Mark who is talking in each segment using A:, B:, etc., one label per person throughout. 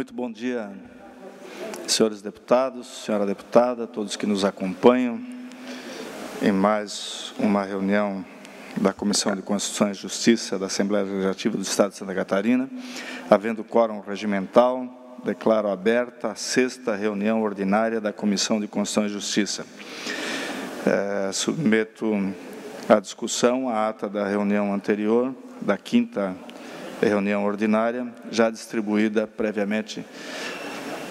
A: Muito bom dia, senhores deputados, senhora deputada, todos que nos acompanham em mais uma reunião da Comissão de Constituição e Justiça da Assembleia Legislativa do Estado de Santa Catarina. Havendo quórum regimental, declaro aberta a sexta reunião ordinária da Comissão de Constituição e Justiça. É, submeto à discussão a ata da reunião anterior, da quinta reunião ordinária, já distribuída previamente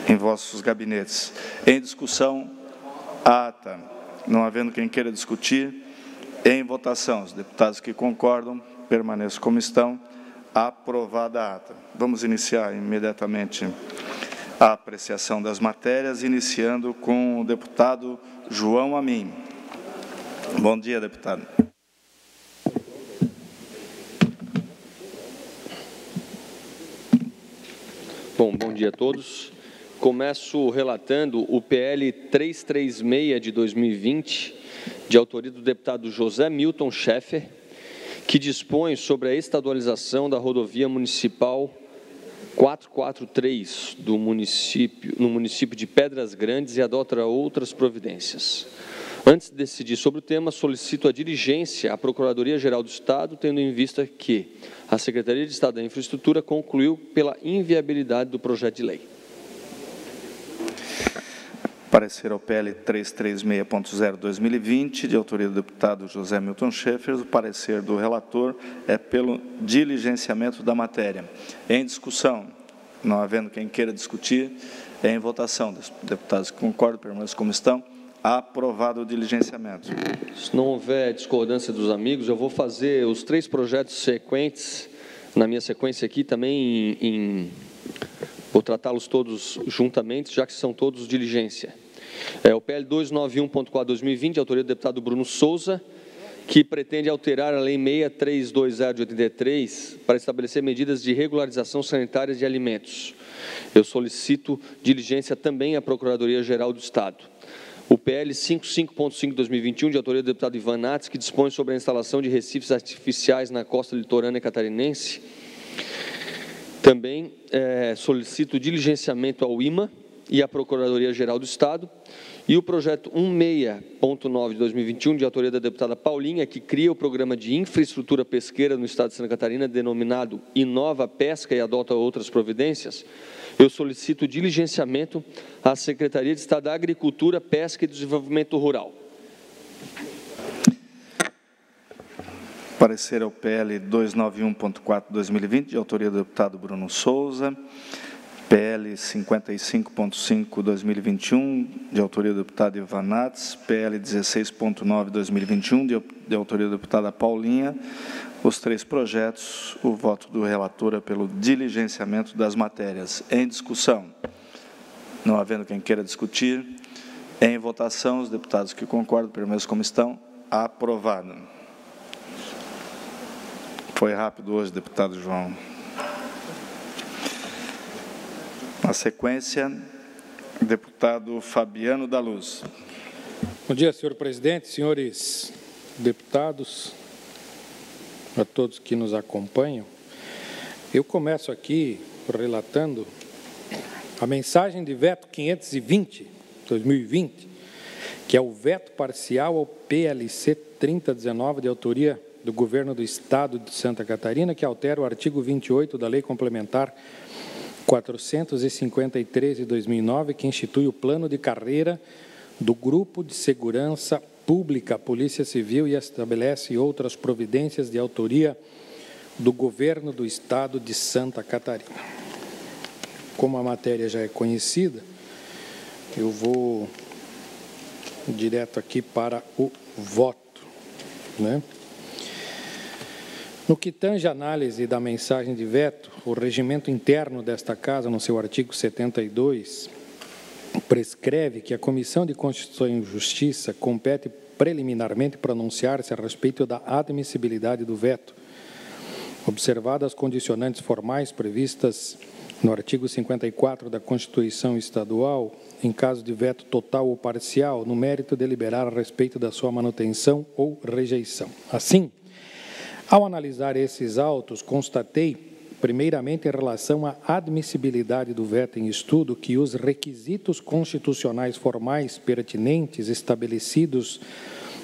A: em vossos gabinetes. Em discussão, a ata. Não havendo quem queira discutir, em votação. Os deputados que concordam, permaneçam como estão. Aprovada a ata. Vamos iniciar imediatamente a apreciação das matérias, iniciando com o deputado João Amin. Bom dia, deputado.
B: Bom, bom dia a todos. Começo relatando o PL 336 de 2020, de autoria do deputado José Milton Schaeffer, que dispõe sobre a estadualização da rodovia municipal 443 do município, no município de Pedras Grandes e adota outras providências. Antes de decidir sobre o tema, solicito a diligência à Procuradoria-Geral do Estado, tendo em vista que a Secretaria de Estado da Infraestrutura concluiu pela inviabilidade do projeto de lei.
A: Parecer ao PL 336.0-2020, de autoria do deputado José Milton Schaeffer, o parecer do relator é pelo diligenciamento da matéria. Em discussão, não havendo quem queira discutir, é em votação. Deputados que concordam, permaneçam como estão. Aprovado o diligenciamento.
B: Se não houver discordância dos amigos, eu vou fazer os três projetos sequentes, na minha sequência aqui, também em, em vou tratá-los todos juntamente, já que são todos diligência. É o PL 291.4/2020, de autoria do deputado Bruno Souza, que pretende alterar a Lei 6320 de 83 para estabelecer medidas de regularização sanitária de alimentos. Eu solicito diligência também à Procuradoria-Geral do Estado. O PL 55.5/2021, de autoria do deputado Ivan Nats, que dispõe sobre a instalação de recifes artificiais na costa litorânea catarinense. Também é, solicito diligenciamento ao IMA e à Procuradoria-Geral do Estado. E o projeto 16.9 de 2021, de autoria da deputada Paulinha, que cria o programa de infraestrutura pesqueira no Estado de Santa Catarina, denominado Inova Pesca e adota outras providências, eu solicito diligenciamento à Secretaria de Estado da Agricultura, Pesca e Desenvolvimento Rural.
A: Parecer ao PL 291.4/2020, de autoria do deputado Bruno Souza. PL 55.5/2021, de autoria do deputado Ivan. PL 16.9/2021, de, de autoria da deputada Paulinha os três projetos, o voto do relator é pelo diligenciamento das matérias. Em discussão, não havendo quem queira discutir, em votação, os deputados que concordam, permaneçam como estão, aprovado. Foi rápido hoje, deputado João. Na sequência, deputado Fabiano da Luz.
C: Bom dia, senhor presidente, senhores deputados, a todos que nos acompanham. Eu começo aqui relatando a mensagem de veto 520, 2020, que é o veto parcial ao PLC 3019, de autoria do Governo do Estado de Santa Catarina, que altera o artigo 28 da Lei Complementar 453 de 2009, que institui o plano de carreira do Grupo de Segurança Pública, Polícia Civil e estabelece outras providências de autoria do Governo do Estado de Santa Catarina. Como a matéria já é conhecida, eu vou direto aqui para o voto. Né? No que tange a análise da mensagem de veto, o regimento interno desta Casa, no seu artigo 72, prescreve que a Comissão de Constituição e Justiça compete preliminarmente pronunciar-se a respeito da admissibilidade do veto, observadas as condicionantes formais previstas no artigo 54 da Constituição Estadual, em caso de veto total ou parcial, no mérito de deliberar a respeito da sua manutenção ou rejeição. Assim, ao analisar esses autos, constatei primeiramente em relação à admissibilidade do veto em estudo, que os requisitos constitucionais formais pertinentes estabelecidos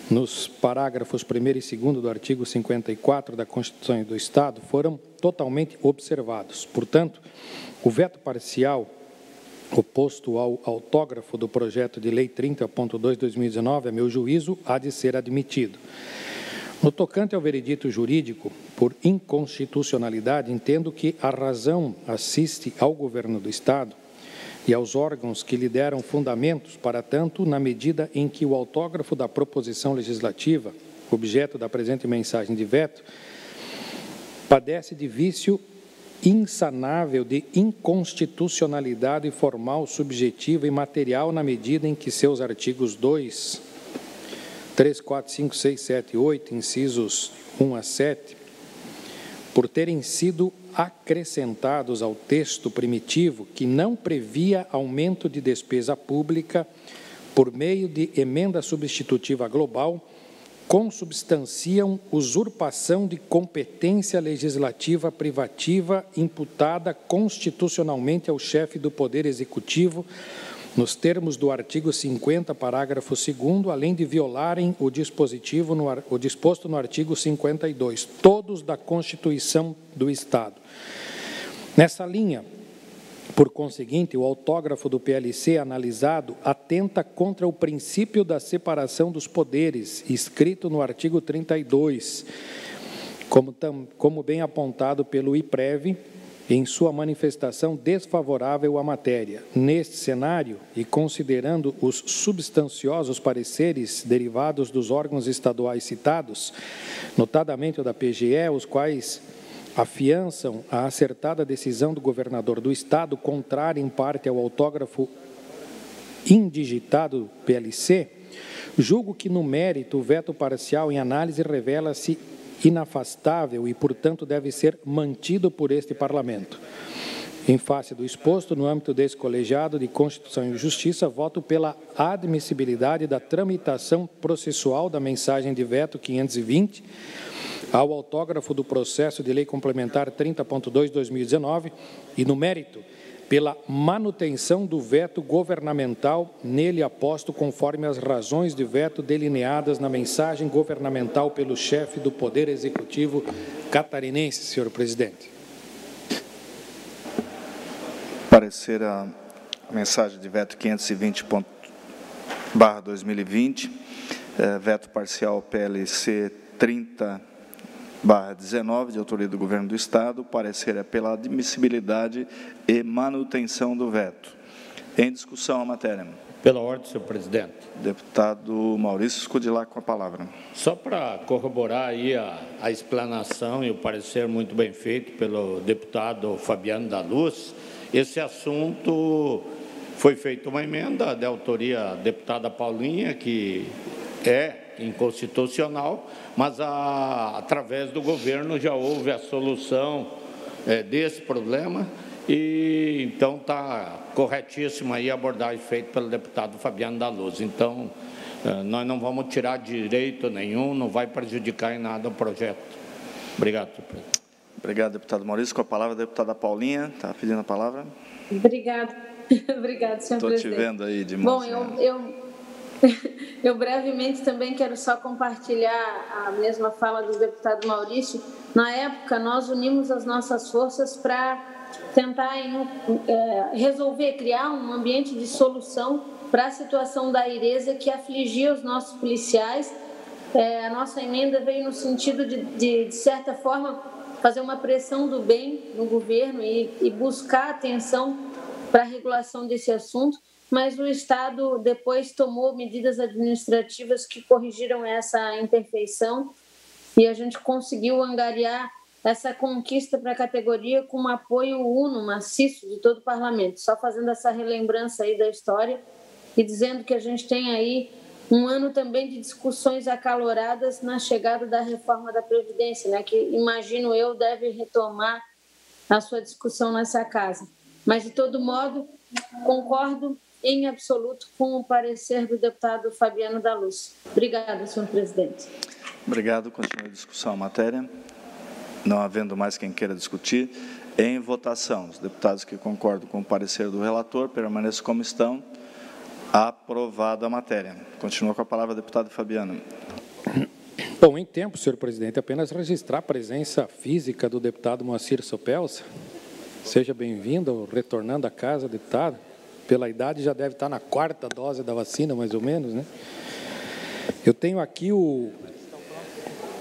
C: nos parágrafos 1 e 2 do artigo 54 da Constituição do Estado foram totalmente observados. Portanto, o veto parcial oposto ao autógrafo do projeto de lei 30.2/2019, a meu juízo, há de ser admitido. No tocante ao veredito jurídico por inconstitucionalidade, entendo que a razão assiste ao governo do Estado e aos órgãos que lhe deram fundamentos para tanto, na medida em que o autógrafo da proposição legislativa, objeto da presente mensagem de veto, padece de vício insanável de inconstitucionalidade formal, subjetiva e material na medida em que seus artigos 2, 3, 4, 5, 6, 7 e 8, incisos 1 a 7, por terem sido acrescentados ao texto primitivo que não previa aumento de despesa pública por meio de emenda substitutiva global, consubstanciam usurpação de competência legislativa privativa imputada constitucionalmente ao chefe do Poder Executivo nos termos do artigo 50, parágrafo 2 além de violarem o dispositivo no, o disposto no artigo 52, todos da Constituição do Estado. Nessa linha, por conseguinte, o autógrafo do PLC analisado atenta contra o princípio da separação dos poderes, escrito no artigo 32, como, tam, como bem apontado pelo IPREV, em sua manifestação desfavorável à matéria. Neste cenário, e considerando os substanciosos pareceres derivados dos órgãos estaduais citados, notadamente o da PGE, os quais afiançam a acertada decisão do governador do Estado, contrária em parte ao autógrafo indigitado PLC, julgo que no mérito o veto parcial em análise revela-se inafastável e, portanto, deve ser mantido por este Parlamento. Em face do exposto, no âmbito desse colegiado de Constituição e Justiça, voto pela admissibilidade da tramitação processual da mensagem de veto 520 ao autógrafo do processo de lei complementar 30.2/2019 e no mérito pela manutenção do veto governamental nele aposto conforme as razões de veto delineadas na mensagem governamental pelo chefe do Poder Executivo catarinense, senhor presidente.
A: Parecer a mensagem de veto 520.2020, eh, veto parcial PLC 30 barra 19, de autoria do Governo do Estado, o parecer é pela admissibilidade e manutenção do veto. Em discussão a matéria.
D: Pela ordem, senhor presidente.
A: Deputado Maurício Escudilac com a palavra.
D: Só para corroborar aí a, a explanação e o parecer muito bem feito pelo deputado Fabiano da Luz, esse assunto foi feita uma emenda de autoria da deputada Paulinha, que é inconstitucional, mas a, através do governo já houve a solução é, desse problema e então está corretíssima aí a abordagem feita pelo deputado Fabiano da Luz. Então, é, nós não vamos tirar direito nenhum, não vai prejudicar em nada o projeto. Obrigado,
A: presidente. Obrigado, deputado Maurício. Com a palavra, a deputada Paulinha, está pedindo a palavra.
E: Obrigado. Obrigado, senhor
A: Estou
E: presidente.
A: Estou te vendo aí de
E: Bom, eu, eu eu brevemente também quero só compartilhar a mesma fala do deputado Maurício. Na época, nós unimos as nossas forças para tentar é, resolver, criar um ambiente de solução para a situação da Ireza que afligia os nossos policiais. É, a nossa emenda veio no sentido de, de, de, certa forma, fazer uma pressão do bem no governo e, e buscar atenção para a regulação desse assunto mas o Estado depois tomou medidas administrativas que corrigiram essa imperfeição e a gente conseguiu angariar essa conquista para a categoria com um apoio uno, maciço de todo o parlamento. Só fazendo essa relembrança aí da história e dizendo que a gente tem aí um ano também de discussões acaloradas na chegada da reforma da Previdência, né, que imagino eu deve retomar a sua discussão nessa casa. Mas, de todo modo, concordo em absoluto com o parecer do deputado Fabiano da Luz. Obrigada, senhor presidente.
A: Obrigado. Continua a discussão a matéria. Não havendo mais quem queira discutir, Em votação, os deputados que concordam com o parecer do relator permaneçam como estão. Aprovada a matéria. Continua com a palavra a deputada Fabiana.
C: Bom, em tempo, senhor presidente, apenas registrar a presença física do deputado Moacir Sopelsa. Seja bem-vindo, retornando à casa, deputado. Pela idade já deve estar na quarta dose da vacina, mais ou menos, né? Eu tenho aqui o,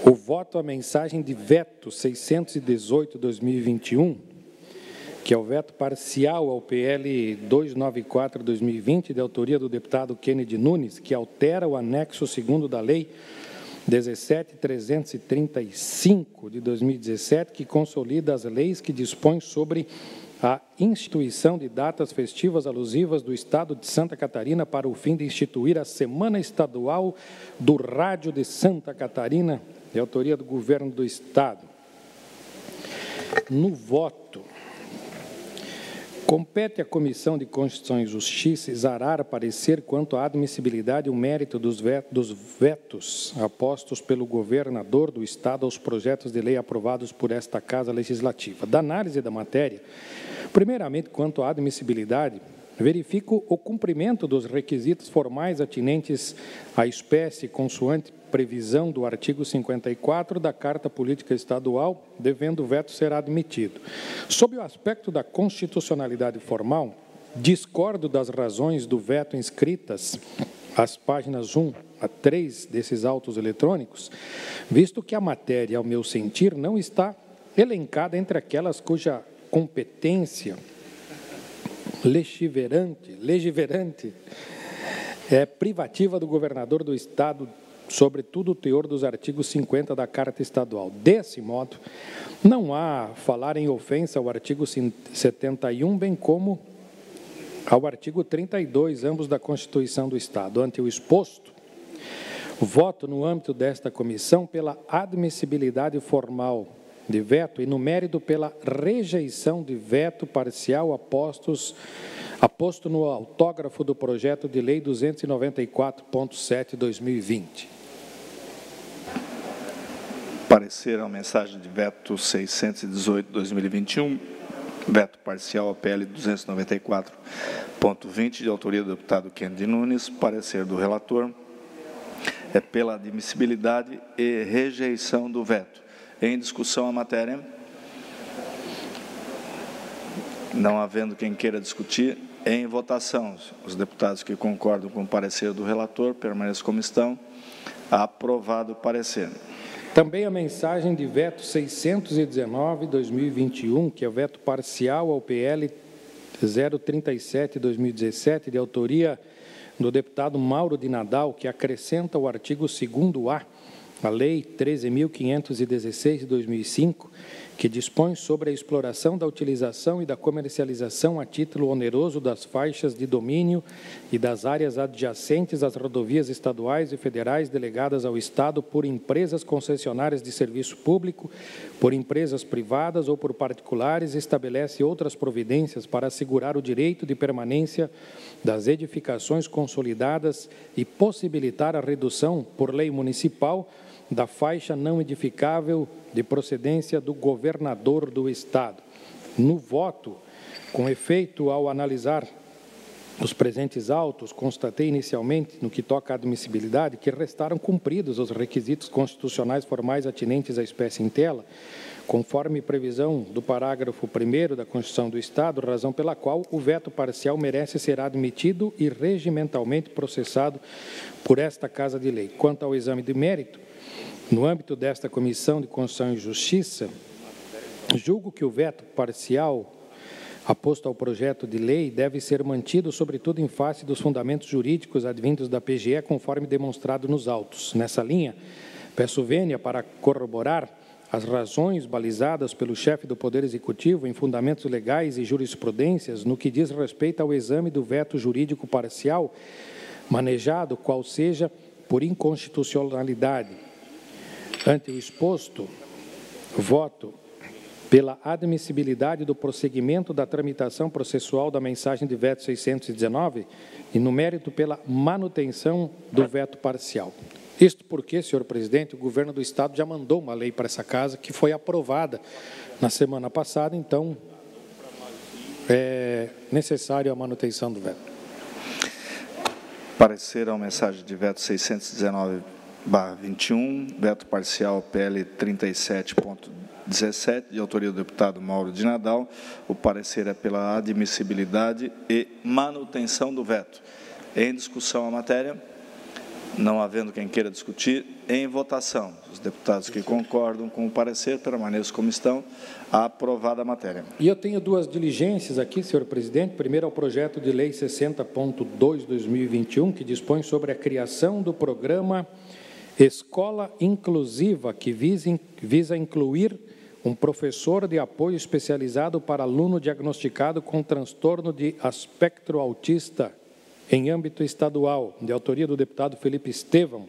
C: o voto, a mensagem de veto 618-2021, que é o veto parcial ao PL 294-2020, de autoria do deputado Kennedy Nunes, que altera o anexo segundo da Lei 17.335 de 2017, que consolida as leis que dispõem sobre a instituição de datas festivas alusivas do Estado de Santa Catarina para o fim de instituir a Semana Estadual do Rádio de Santa Catarina, de autoria do Governo do Estado. No voto, Compete à Comissão de Constituição e Justiça exarar parecer quanto à admissibilidade e o mérito dos vetos apostos pelo governador do Estado aos projetos de lei aprovados por esta Casa Legislativa. Da análise da matéria, primeiramente, quanto à admissibilidade, verifico o cumprimento dos requisitos formais atinentes à espécie consoante previsão do artigo 54 da Carta Política Estadual, devendo o veto ser admitido. Sob o aspecto da constitucionalidade formal, discordo das razões do veto inscritas às páginas 1 a 3 desses autos eletrônicos, visto que a matéria, ao meu sentir, não está elencada entre aquelas cuja competência legiverante, legiverante é privativa do governador do estado sobretudo o teor dos artigos 50 da Carta Estadual. Desse modo, não há falar em ofensa ao artigo 71, bem como ao artigo 32, ambos da Constituição do Estado. Ante o exposto, voto no âmbito desta comissão pela admissibilidade formal de veto e no mérito pela rejeição de veto parcial apostos aposto no autógrafo do projeto de lei 294.7/2020.
A: Parecer a mensagem de veto 618/2021, veto parcial ao PL 294.20 de autoria do deputado Kennedy Nunes, parecer do relator é pela admissibilidade e rejeição do veto. Em discussão a matéria. Não havendo quem queira discutir, em votação, os deputados que concordam com o parecer do relator permaneçam como estão. Aprovado o parecer.
C: Também a mensagem de veto 619-2021, que é o veto parcial ao PL 037-2017, de autoria do deputado Mauro de Nadal, que acrescenta o artigo 2º-A, a Lei 13.516 de 2005, que dispõe sobre a exploração da utilização e da comercialização a título oneroso das faixas de domínio e das áreas adjacentes às rodovias estaduais e federais delegadas ao Estado por empresas concessionárias de serviço público, por empresas privadas ou por particulares, estabelece outras providências para assegurar o direito de permanência das edificações consolidadas e possibilitar a redução, por lei municipal, da faixa não edificável de procedência do governador do Estado. No voto, com efeito ao analisar os presentes autos, constatei inicialmente, no que toca à admissibilidade, que restaram cumpridos os requisitos constitucionais formais atinentes à espécie em tela, conforme previsão do parágrafo 1 da Constituição do Estado, razão pela qual o veto parcial merece ser admitido e regimentalmente processado por esta Casa de Lei. Quanto ao exame de mérito, no âmbito desta Comissão de Constituição e Justiça, julgo que o veto parcial aposto ao projeto de lei deve ser mantido, sobretudo em face dos fundamentos jurídicos advindos da PGE, conforme demonstrado nos autos. Nessa linha, peço vênia para corroborar as razões balizadas pelo chefe do Poder Executivo em fundamentos legais e jurisprudências no que diz respeito ao exame do veto jurídico parcial, manejado qual seja por inconstitucionalidade Ante o exposto, voto pela admissibilidade do prosseguimento da tramitação processual da mensagem de veto 619 e no mérito pela manutenção do veto parcial. Isto porque, senhor presidente, o governo do Estado já mandou uma lei para essa casa que foi aprovada na semana passada, então é necessário a manutenção do veto.
A: Parecer ao mensagem de veto 619 21, veto parcial PL 37.17, de autoria do deputado Mauro de Nadal. O parecer é pela admissibilidade e manutenção do veto. Em discussão a matéria. Não havendo quem queira discutir, em votação. Os deputados que concordam com o parecer permaneçam como estão. Aprovada a matéria.
C: E eu tenho duas diligências aqui, senhor presidente. Primeiro é o projeto de lei 60.2/2021, que dispõe sobre a criação do programa Escola Inclusiva, que visa, incluir um professor de apoio especializado para aluno diagnosticado com transtorno de espectro autista em âmbito estadual, de autoria do deputado Felipe Estevão,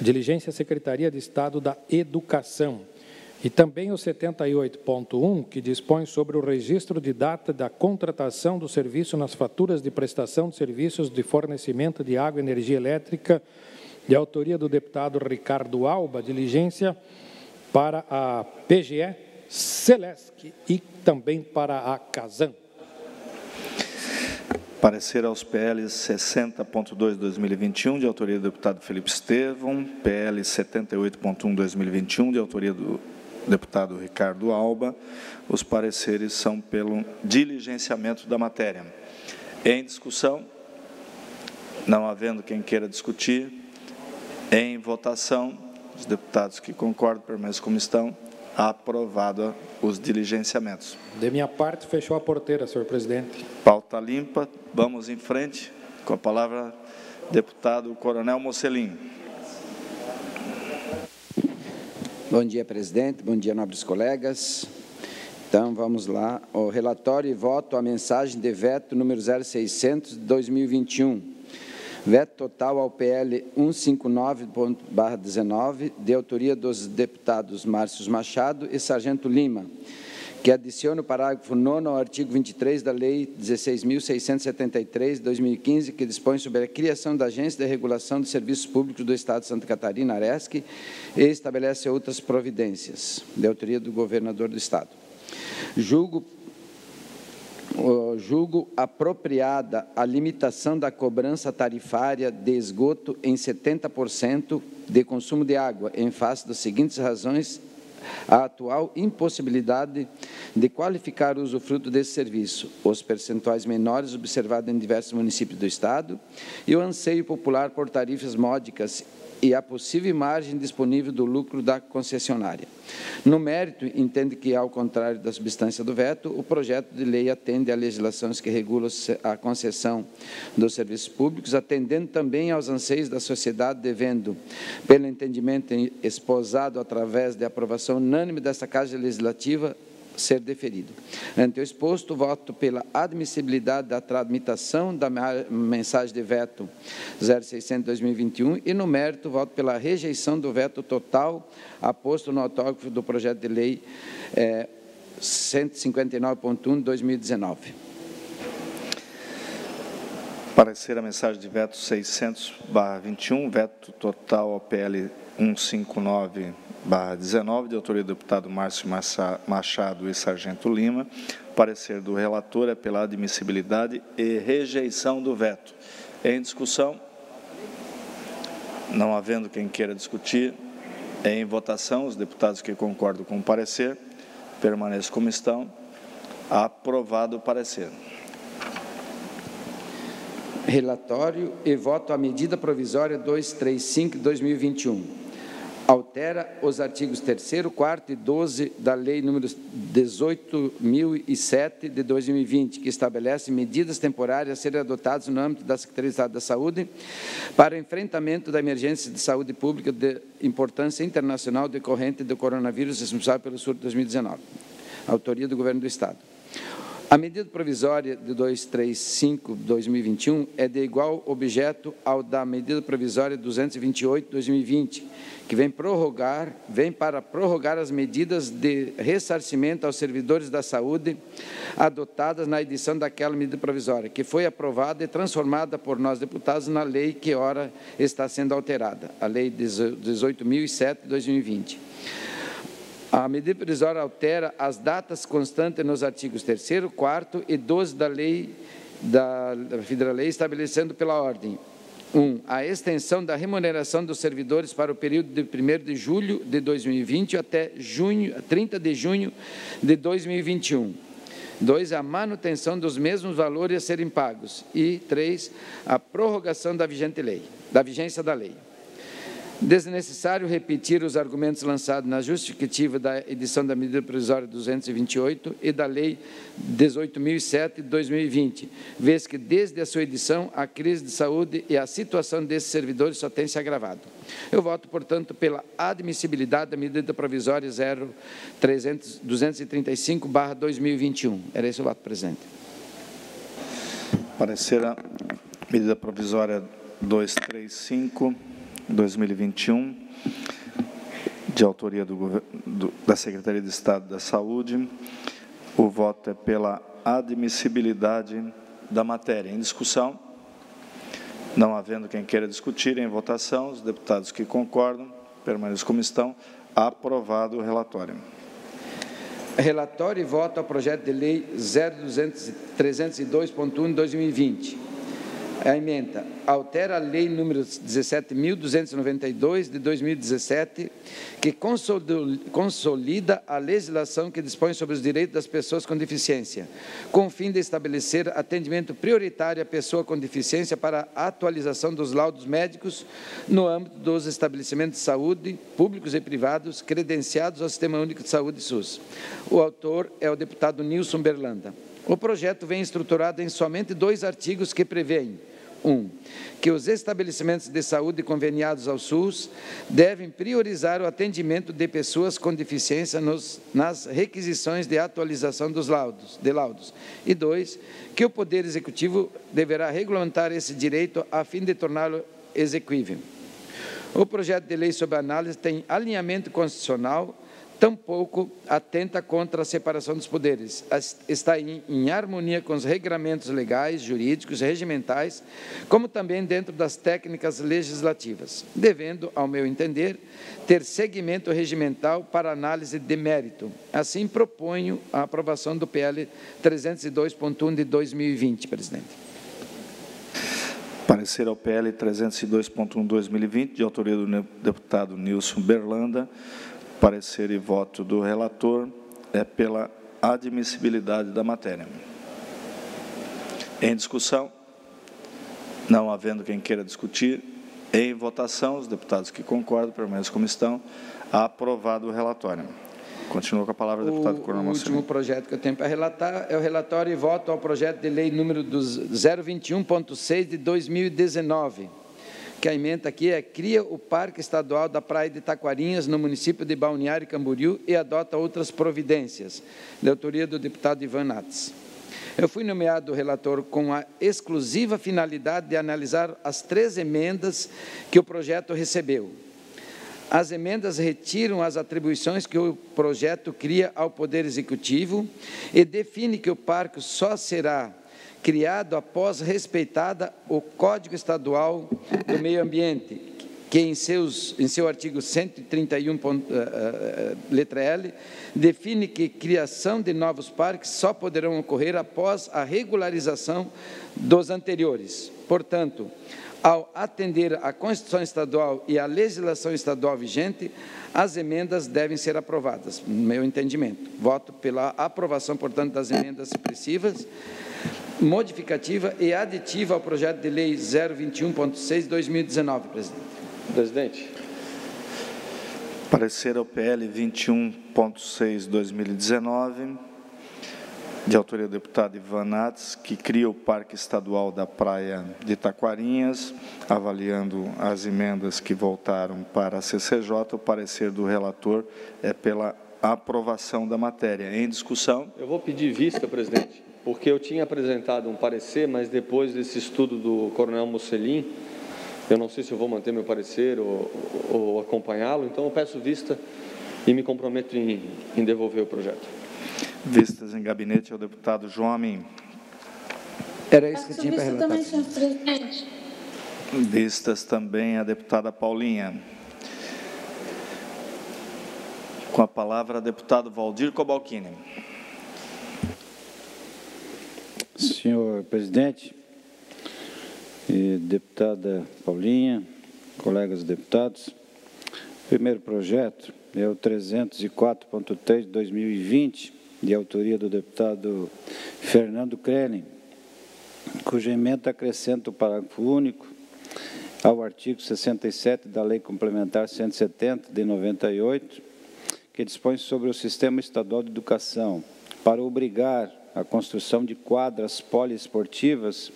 C: diligência Secretaria de Estado da Educação. E também o 78.1, que dispõe sobre o registro de data da contratação do serviço nas faturas de prestação de serviços de fornecimento de água e energia elétrica, de autoria do deputado Ricardo Alba, diligência para a PGE, Celesc e também para a Casan.
A: Parecer aos PL 60.2/2021 de autoria do deputado Felipe Estevão, PL 78.1/2021 de autoria do deputado Ricardo Alba. Os pareceres são pelo diligenciamento da matéria. Em discussão, não havendo quem queira discutir, em votação, os deputados que concordam permanecem como estão. Aprovado os diligenciamentos.
C: De minha parte, fechou a porteira, senhor presidente.
A: Pauta limpa. Vamos em frente. Com a palavra, deputado Coronel Mocelin.
F: Bom dia, presidente. Bom dia, nobres colegas. Então, vamos lá. O relatório e voto a mensagem de veto número 0600 de 2021 Veto total ao PL 159-19, de autoria dos deputados Márcio Machado e Sargento Lima, que adiciona o parágrafo 9 ao artigo 23 da Lei 16.673, de 2015, que dispõe sobre a criação da Agência de Regulação de Serviços Públicos do Estado de Santa Catarina, ARESC, e estabelece outras providências, de autoria do governador do Estado. Julgo julgo apropriada a limitação da cobrança tarifária de esgoto em 70% de consumo de água, em face das seguintes razões. A atual impossibilidade de qualificar o usufruto desse serviço, os percentuais menores observados em diversos municípios do Estado e o anseio popular por tarifas módicas e a possível margem disponível do lucro da concessionária. No mérito, entende que, ao contrário da substância do veto, o projeto de lei atende a legislações que regulam a concessão dos serviços públicos, atendendo também aos anseios da sociedade, devendo, pelo entendimento esposado através da aprovação unânime desta Casa Legislativa, ser deferido. Ante o exposto, voto pela admissibilidade da tramitação da mensagem de veto 0600-2021 e, no mérito, voto pela rejeição do veto total aposto no autógrafo do projeto de lei é, 159.1 de 2019.
A: Parecer a mensagem de veto 600/21, veto total ao PL 159 19, de autoria do deputado Márcio Machado e Sargento Lima. Parecer do relator é pela admissibilidade e rejeição do veto. Em discussão, não havendo quem queira discutir, em votação, os deputados que concordam com o parecer, permaneçam como estão. Aprovado o parecer.
F: Relatório e voto à medida provisória 235-2021 altera os artigos 3 4 e 12 da Lei número 18.007 de 2020, que estabelece medidas temporárias a serem adotadas no âmbito da Secretaria de Estado da Saúde para enfrentamento da emergência de saúde pública de importância internacional decorrente do coronavírus responsável pelo surto de 2019. Autoria do Governo do Estado. A medida provisória de 235-2021 é de igual objeto ao da medida provisória 228-2020, que vem prorrogar, vem para prorrogar as medidas de ressarcimento aos servidores da saúde adotadas na edição daquela medida provisória, que foi aprovada e transformada por nós deputados na lei que ora está sendo alterada, a lei 18.007/2020. A medida provisória altera as datas constantes nos artigos 3 4 e 12 da lei da Federal Lei, estabelecendo pela ordem 1. Um, a extensão da remuneração dos servidores para o período de 1 de julho de 2020 até junho, 30 de junho de 2021. 2. A manutenção dos mesmos valores a serem pagos. E 3. A prorrogação da vigente lei, da vigência da lei. Desnecessário repetir os argumentos lançados na justificativa da edição da medida provisória 228 e da Lei 18.007 de 2020, vez que desde a sua edição a crise de saúde e a situação desses servidores só tem se agravado. Eu voto, portanto, pela admissibilidade da medida provisória 0235-2021. Era esse o voto, presidente.
A: Parecer a medida provisória 235 2021, de autoria do, do, da Secretaria de Estado da Saúde. O voto é pela admissibilidade da matéria. Em discussão, não havendo quem queira discutir, em votação, os deputados que concordam, permaneçam como estão, aprovado o relatório.
F: Relatório e voto ao projeto de lei 0302.1 de 2020 a emenda altera a lei número 17.292 de 2017, que consolida a legislação que dispõe sobre os direitos das pessoas com deficiência, com o fim de estabelecer atendimento prioritário à pessoa com deficiência para a atualização dos laudos médicos no âmbito dos estabelecimentos de saúde, públicos e privados, credenciados ao Sistema Único de Saúde SUS. O autor é o deputado Nilson Berlanda. O projeto vem estruturado em somente dois artigos que prevêem 1. Que os estabelecimentos de saúde conveniados ao SUS devem priorizar o atendimento de pessoas com deficiência nos, nas requisições de atualização dos laudos, de laudos. E 2. Que o Poder Executivo deverá regulamentar esse direito a fim de torná-lo exequível. O projeto de lei sob análise tem alinhamento constitucional tampouco atenta contra a separação dos poderes. Está em, em, harmonia com os regramentos legais, jurídicos, regimentais, como também dentro das técnicas legislativas, devendo, ao meu entender, ter segmento regimental para análise de mérito. Assim, proponho a aprovação do PL 302.1 de 2020, presidente.
A: Parecer ao PL 302.1 2020, de autoria do deputado Nilson Berlanda, parecer e voto do relator é pela admissibilidade da matéria. Em discussão, não havendo quem queira discutir, em votação, os deputados que concordam, permanecem como estão, aprovado o relatório. Continua com a palavra o deputado Coronel
F: O último projeto que eu tenho para relatar é o relatório e voto ao projeto de lei número 021.6 de 2019 que a emenda aqui é cria o Parque Estadual da Praia de Taquarinhas no município de Balneário Camboriú e adota outras providências, de autoria do deputado Ivan Nates. Eu fui nomeado relator com a exclusiva finalidade de analisar as três emendas que o projeto recebeu. As emendas retiram as atribuições que o projeto cria ao Poder Executivo e define que o parque só será criado após respeitada o Código Estadual do Meio Ambiente, que em, seus, em seu artigo 131, uh, uh, letra L, define que criação de novos parques só poderão ocorrer após a regularização dos anteriores. Portanto, ao atender à Constituição Estadual e à legislação estadual vigente, as emendas devem ser aprovadas, no meu entendimento. Voto pela aprovação, portanto, das emendas supressivas modificativa e aditiva ao projeto de lei 021.6 de 2019, presidente.
B: Presidente.
A: Parecer ao PL 21.6 2019, de autoria do deputado Ivan Nats, que cria o Parque Estadual da Praia de Taquarinhas, avaliando as emendas que voltaram para a CCJ, o parecer do relator é pela aprovação da matéria. Em discussão.
B: Eu vou pedir vista, presidente porque eu tinha apresentado um parecer, mas depois desse estudo do Coronel Mussolini, eu não sei se eu vou manter meu parecer ou, ou acompanhá-lo, então eu peço vista e me comprometo em, em devolver o projeto.
A: Vistas em gabinete ao deputado João Amin.
F: Era isso que eu tinha para relatar.
E: também, senhor presidente.
A: Vistas também a deputada Paulinha. Com a palavra, deputado Valdir Cobalcini.
G: Senhor presidente, deputada Paulinha, colegas deputados, o primeiro projeto é o 304.3 de 2020, de autoria do deputado Fernando Krelin, cuja emenda acrescenta o parágrafo único ao artigo 67 da Lei Complementar 170 de 98, que dispõe sobre o Sistema Estadual de Educação, para obrigar a construção de quadras poliesportivas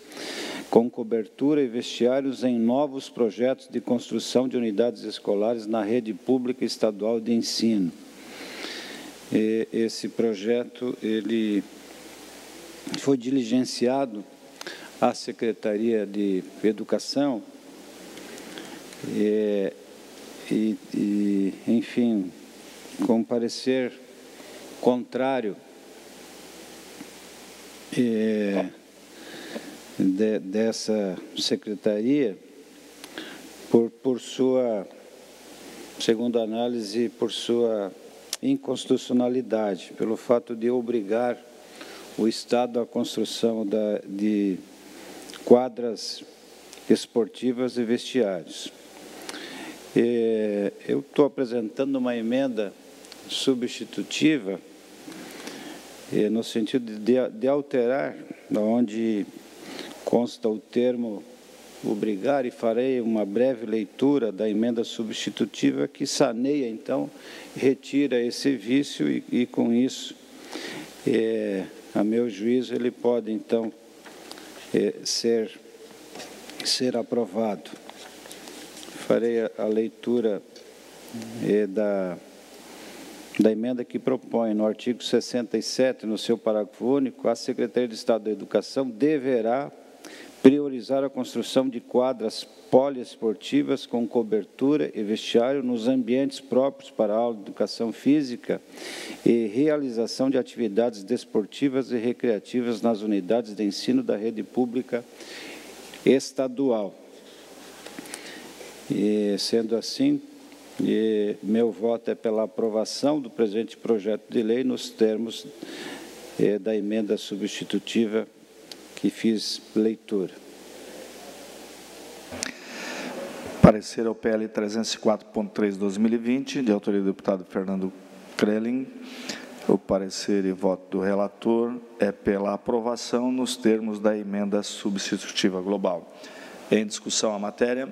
G: com cobertura e vestiários em novos projetos de construção de unidades escolares na rede pública estadual de ensino. E esse projeto ele foi diligenciado à Secretaria de Educação e, e, e enfim, com parecer contrário é, de, dessa secretaria, por, por sua, segundo análise, por sua inconstitucionalidade, pelo fato de obrigar o Estado à construção da, de quadras esportivas e vestiários. É, eu estou apresentando uma emenda substitutiva no sentido de, de alterar, onde consta o termo obrigar, e farei uma breve leitura da emenda substitutiva que saneia, então, retira esse vício e, e com isso, é, a meu juízo, ele pode, então, é, ser, ser aprovado. Farei a, a leitura é, da da emenda que propõe no artigo 67, no seu parágrafo único, a Secretaria de Estado da Educação deverá priorizar a construção de quadras poliesportivas com cobertura e vestiário nos ambientes próprios para a aula de educação física e realização de atividades desportivas e recreativas nas unidades de ensino da rede pública estadual. E, sendo assim, e meu voto é pela aprovação do presente projeto de lei nos termos eh, da emenda substitutiva que fiz leitura.
A: Parecer ao PL 304.3 2020, de autoria do deputado Fernando Krelling. O parecer e voto do relator é pela aprovação nos termos da emenda substitutiva global. Em discussão a matéria.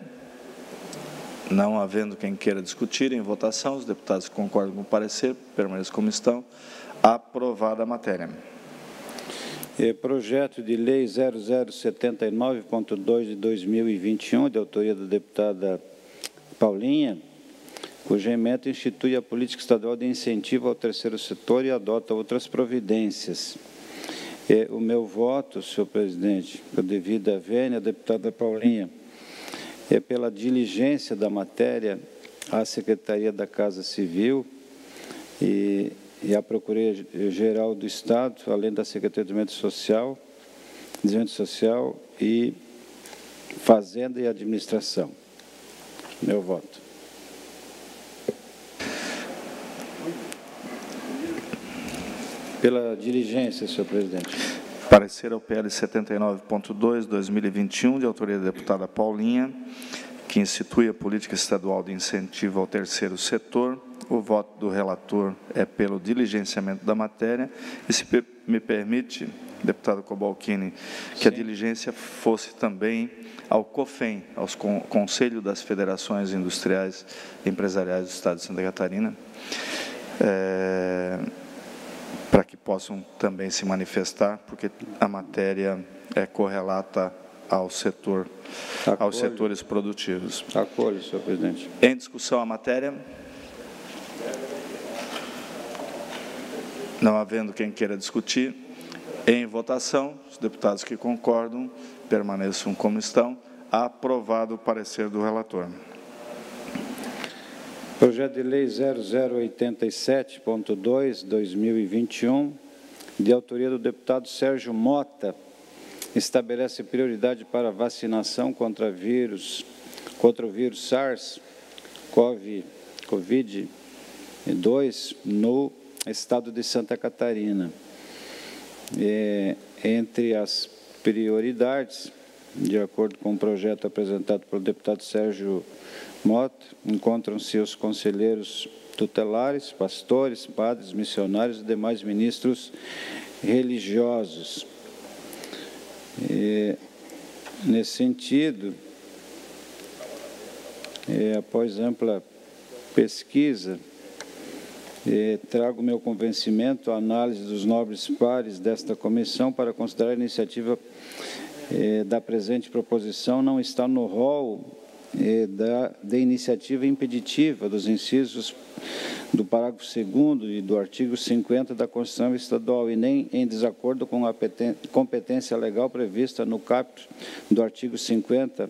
A: Não havendo quem queira discutir, em votação, os deputados que concordam com o parecer permaneçam como estão. Aprovada a matéria.
G: É, projeto de Lei 0079.2 de 2021, de autoria da deputada Paulinha, cuja emenda institui a política estadual de incentivo ao terceiro setor e adota outras providências. É, o meu voto, senhor presidente, devido à vênia, deputada Paulinha, é pela diligência da matéria à Secretaria da Casa Civil e, e à Procuradoria-Geral do Estado, além da Secretaria de Desenvolvimento Social, Desenvolvimento Social e Fazenda e Administração. Meu voto. Pela diligência, senhor presidente.
A: Parecer ao PL 79.2, 2021, de autoria da deputada Paulinha, que institui a política estadual de incentivo ao terceiro setor. O voto do relator é pelo diligenciamento da matéria. E se me permite, deputado Cobalcini, que Sim. a diligência fosse também ao COFEM, aos Conselho das Federações Industriais e Empresariais do Estado de Santa Catarina. É, para que possam também se manifestar, porque a matéria é correlata ao setor, Acolho. aos setores produtivos.
G: Acolho, senhor presidente.
A: Em discussão a matéria. Não havendo quem queira discutir, Em votação, os deputados que concordam permaneçam como estão. Aprovado o parecer do relator.
G: Projeto de Lei 0087.2, 2021, de autoria do deputado Sérgio Mota, estabelece prioridade para vacinação contra vírus, contra o vírus SARS-CoV, Covid-2 no estado de Santa Catarina. É, entre as prioridades, de acordo com o projeto apresentado pelo deputado Sérgio Mota, encontram-se os conselheiros tutelares, pastores, padres, missionários e demais ministros religiosos. E, nesse sentido, é, após ampla pesquisa, é, trago meu convencimento à análise dos nobres pares desta comissão para considerar a iniciativa da presente proposição não está no rol da, da iniciativa impeditiva dos incisos do parágrafo 2 e do artigo 50 da Constituição Estadual e nem em desacordo com a competência legal prevista no caput do artigo 50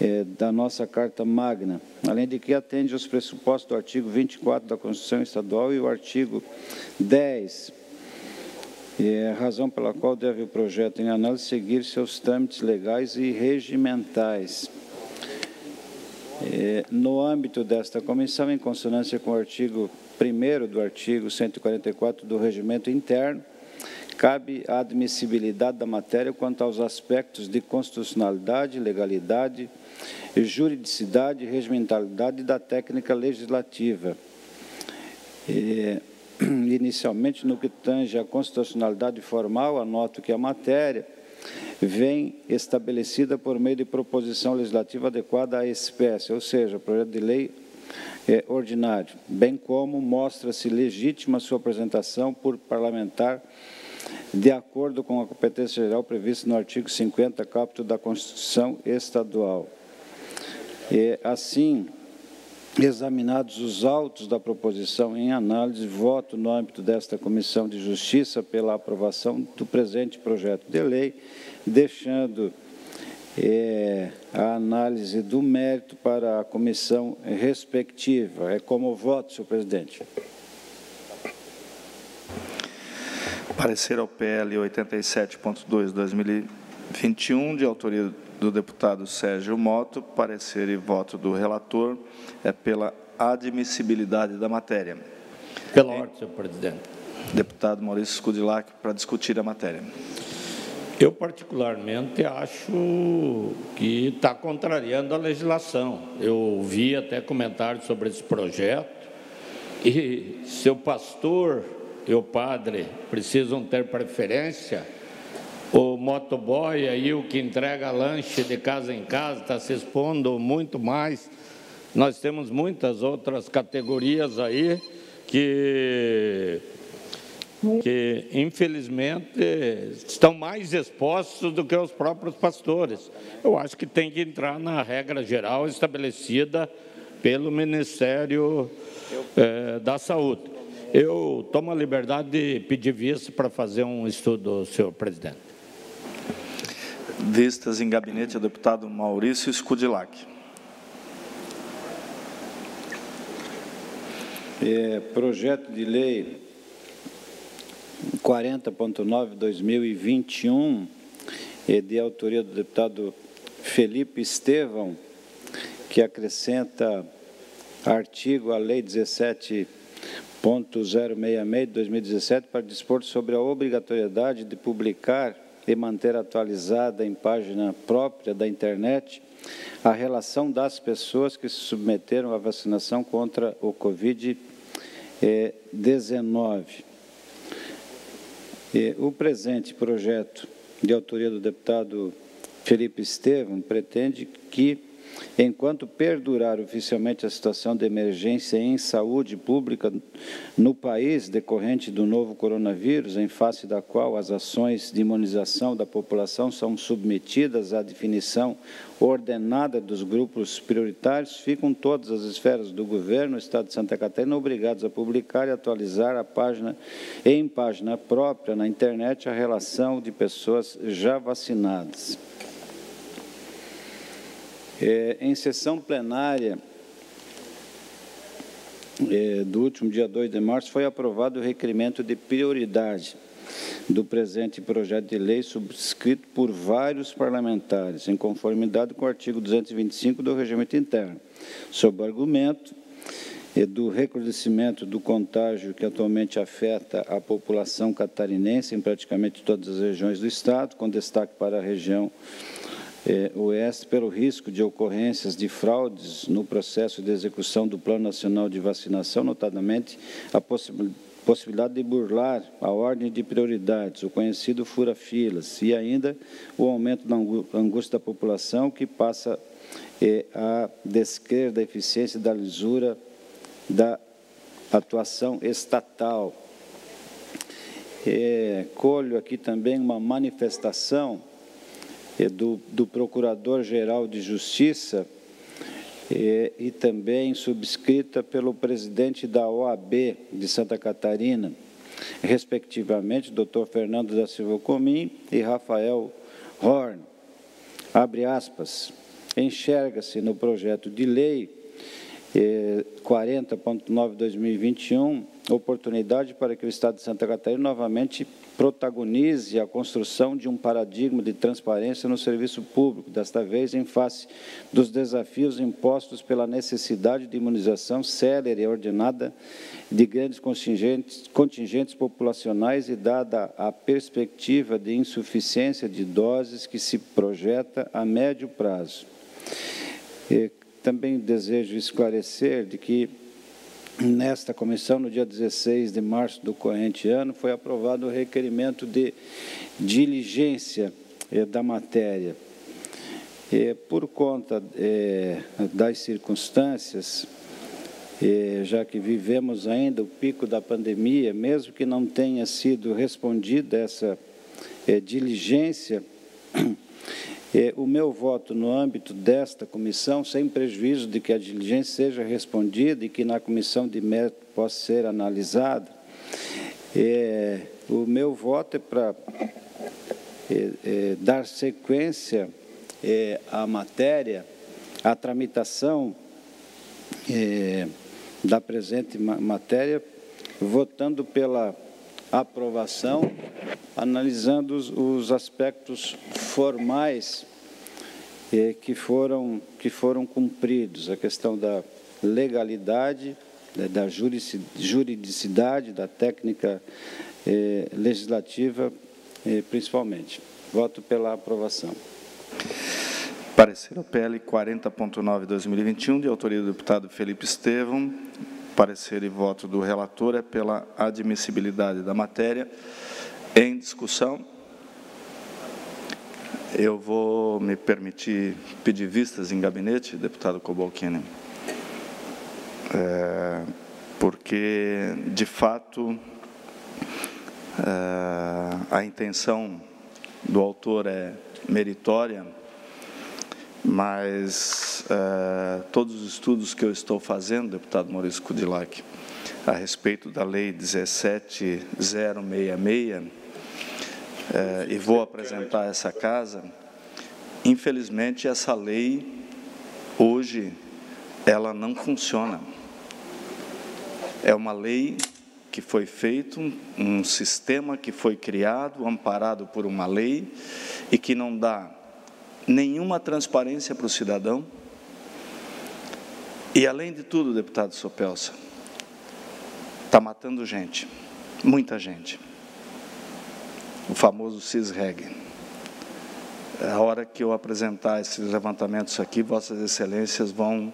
G: é, da nossa Carta Magna, além de que atende aos pressupostos do artigo 24 da Constituição Estadual e o artigo 10 é razão pela qual deve o projeto em análise seguir seus trâmites legais e regimentais. No âmbito desta comissão, em consonância com o artigo 1 do artigo 144 do Regimento Interno, cabe a admissibilidade da matéria quanto aos aspectos de constitucionalidade, legalidade, juridicidade regimentalidade da técnica legislativa. E, inicialmente, no que tange à constitucionalidade formal, anoto que a matéria vem estabelecida por meio de proposição legislativa adequada à espécie, ou seja, projeto de lei é, ordinário, bem como mostra-se legítima sua apresentação por parlamentar de acordo com a competência geral prevista no artigo 50, capítulo da Constituição Estadual. E, assim, examinados os autos da proposição em análise, voto no âmbito desta Comissão de Justiça pela aprovação do presente projeto de lei, deixando é, a análise do mérito para a comissão respectiva. É como voto, senhor presidente.
A: Parecer ao PL 87.2/2021, de autoria do deputado Sérgio Moto, parecer e voto do relator é pela admissibilidade da matéria.
D: Pela ordem, senhor presidente.
A: Deputado Maurício Scudilac, para discutir a matéria.
D: Eu, particularmente, acho que está contrariando a legislação. Eu vi até comentários sobre esse projeto e seu pastor e o padre precisam ter preferência o motoboy aí, o que entrega lanche de casa em casa, está se expondo muito mais. Nós temos muitas outras categorias aí que, que infelizmente, estão mais expostos do que os próprios pastores. Eu acho que tem que entrar na regra geral estabelecida pelo Ministério é, da Saúde. Eu tomo a liberdade de pedir vista para fazer um estudo, senhor presidente.
A: Vistas em gabinete ao deputado Maurício Scudilac.
G: É, projeto de lei 40.9/2021 é de autoria do deputado Felipe Estevão, que acrescenta artigo à lei 17.066 de 2017 para dispor sobre a obrigatoriedade de publicar e manter atualizada em página própria da internet a relação das pessoas que se submeteram à vacinação contra o Covid-19. O presente projeto de autoria do deputado Felipe Estevam pretende que enquanto perdurar oficialmente a situação de emergência em saúde pública no país decorrente do novo coronavírus, em face da qual as ações de imunização da população são submetidas à definição ordenada dos grupos prioritários, ficam todas as esferas do governo, Estado de Santa Catarina, obrigados a publicar e atualizar a página em página própria na internet a relação de pessoas já vacinadas. É, em sessão plenária é, do último dia 2 de março, foi aprovado o requerimento de prioridade do presente projeto de lei subscrito por vários parlamentares, em conformidade com o artigo 225 do Regimento Interno, sob o argumento do recrudescimento do contágio que atualmente afeta a população catarinense em praticamente todas as regiões do Estado, com destaque para a região é, oeste pelo risco de ocorrências de fraudes no processo de execução do Plano Nacional de Vacinação, notadamente a possibilidade de burlar a ordem de prioridades, o conhecido fura-filas, e ainda o aumento da angústia da população, que passa é, a descrer da eficiência e da lisura da atuação estatal. É, colho aqui também uma manifestação do, do Procurador-Geral de Justiça e, e também subscrita pelo presidente da OAB de Santa Catarina, respectivamente, Dr. Fernando da Silva Comim e Rafael Horn. Abre aspas. Enxerga-se no projeto de lei eh, 40.9/2021 oportunidade para que o Estado de Santa Catarina novamente protagonize a construção de um paradigma de transparência no serviço público, desta vez em face dos desafios impostos pela necessidade de imunização célere e ordenada de grandes contingentes, contingentes populacionais e dada a perspectiva de insuficiência de doses que se projeta a médio prazo. E também desejo esclarecer de que Nesta comissão, no dia 16 de março do corrente ano, foi aprovado o requerimento de diligência eh, da matéria. Eh, por conta eh, das circunstâncias, eh, já que vivemos ainda o pico da pandemia, mesmo que não tenha sido respondida essa eh, diligência, o meu voto no âmbito desta comissão, sem prejuízo de que a diligência seja respondida e que na comissão de mérito possa ser analisada, é, o meu voto é para é, é, dar sequência é, à matéria, à tramitação é, da presente matéria, votando pela aprovação, analisando os, os aspectos formais eh, que, foram, que foram cumpridos, a questão da legalidade, da, da juridicidade, da técnica eh, legislativa, eh, principalmente. Voto pela aprovação.
A: Parecer ao PL 40.9-2021, de autoria do deputado Felipe Estevam, parecer e voto do relator é pela admissibilidade da matéria. Em discussão, eu vou me permitir pedir vistas em gabinete, deputado Cobalcini, é, porque, de fato, é, a intenção do autor é meritória, mas é, todos os estudos que eu estou fazendo, deputado Maurício Kudilac, a respeito da Lei 17066, é, e vou apresentar essa casa, infelizmente essa lei, hoje, ela não funciona. É uma lei que foi feito, um sistema que foi criado, amparado por uma lei, e que não dá nenhuma transparência para o cidadão. E além de tudo, deputado Sopelsa, está matando gente, muita gente. O famoso CISREG. A hora que eu apresentar esses levantamentos aqui, Vossas Excelências vão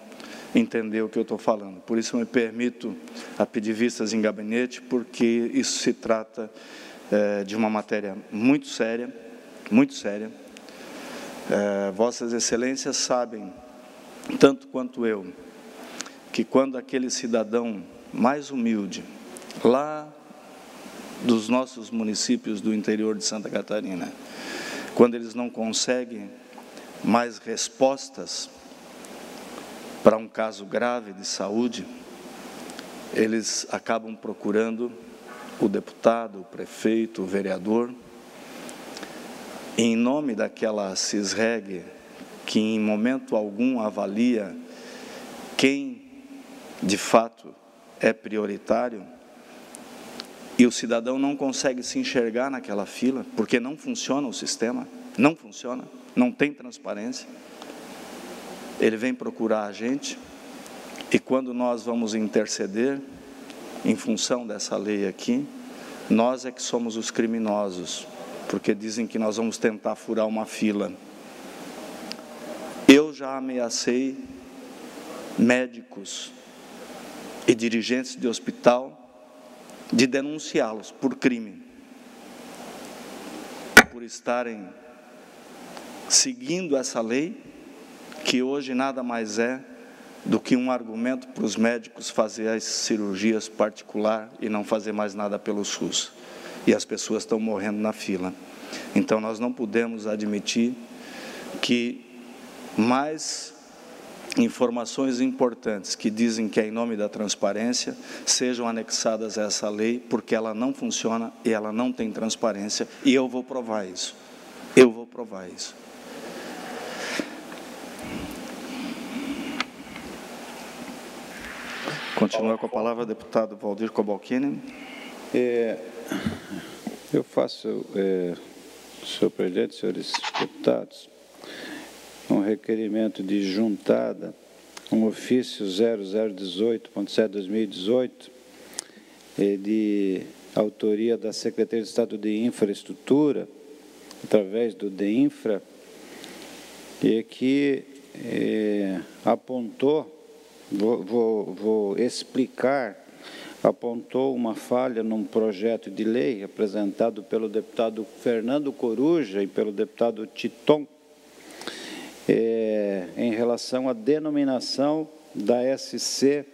A: entender o que eu estou falando. Por isso, me permito a pedir vistas em gabinete, porque isso se trata é, de uma matéria muito séria, muito séria, é, Vossas Excelências sabem tanto quanto eu, que quando aquele cidadão mais humilde, lá dos nossos municípios do interior de Santa Catarina, quando eles não conseguem mais respostas para um caso grave de saúde, eles acabam procurando o deputado, o prefeito, o vereador, em nome daquela CISREG, que em momento algum avalia quem de fato é prioritário, e o cidadão não consegue se enxergar naquela fila, porque não funciona o sistema, não funciona, não tem transparência. Ele vem procurar a gente, e quando nós vamos interceder, em função dessa lei aqui, nós é que somos os criminosos, porque dizem que nós vamos tentar furar uma fila. Eu já ameacei médicos e dirigentes de hospital de denunciá-los por crime, por estarem seguindo essa lei, que hoje nada mais é do que um argumento para os médicos fazer as cirurgias particular e não fazer mais nada pelo SUS. E as pessoas estão morrendo na fila. Então nós não podemos admitir que mais informações importantes que dizem que é em nome da transparência sejam anexadas a essa lei, porque ela não funciona e ela não tem transparência, e eu vou provar isso. Eu vou provar isso. Continua com a palavra deputado Valdir Cobalcini.
G: É, eu faço, é, senhor presidente, senhores deputados, um requerimento de juntada, um ofício 0018.7-2018, é, de autoria da Secretaria de Estado de Infraestrutura, através do DEINFRA, e que é, apontou, vou, vou, vou explicar, apontou uma falha num projeto de lei apresentado pelo deputado Fernando Coruja e pelo deputado Titon, é, em relação à denominação da SC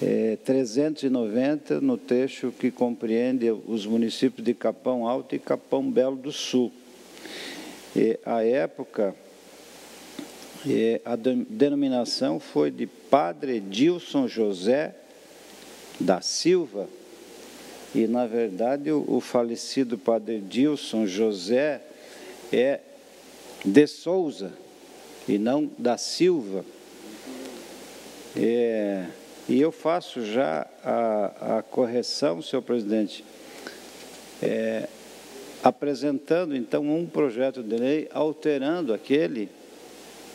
G: é, 390, no trecho que compreende os municípios de Capão Alto e Capão Belo do Sul. E, à época, e, a de, denominação foi de Padre Dilson José da Silva, e, na verdade, o, o falecido Padre Dilson José é de Souza, e não da Silva. É, e eu faço já a, a correção, senhor presidente, é, apresentando então um projeto de lei alterando aquele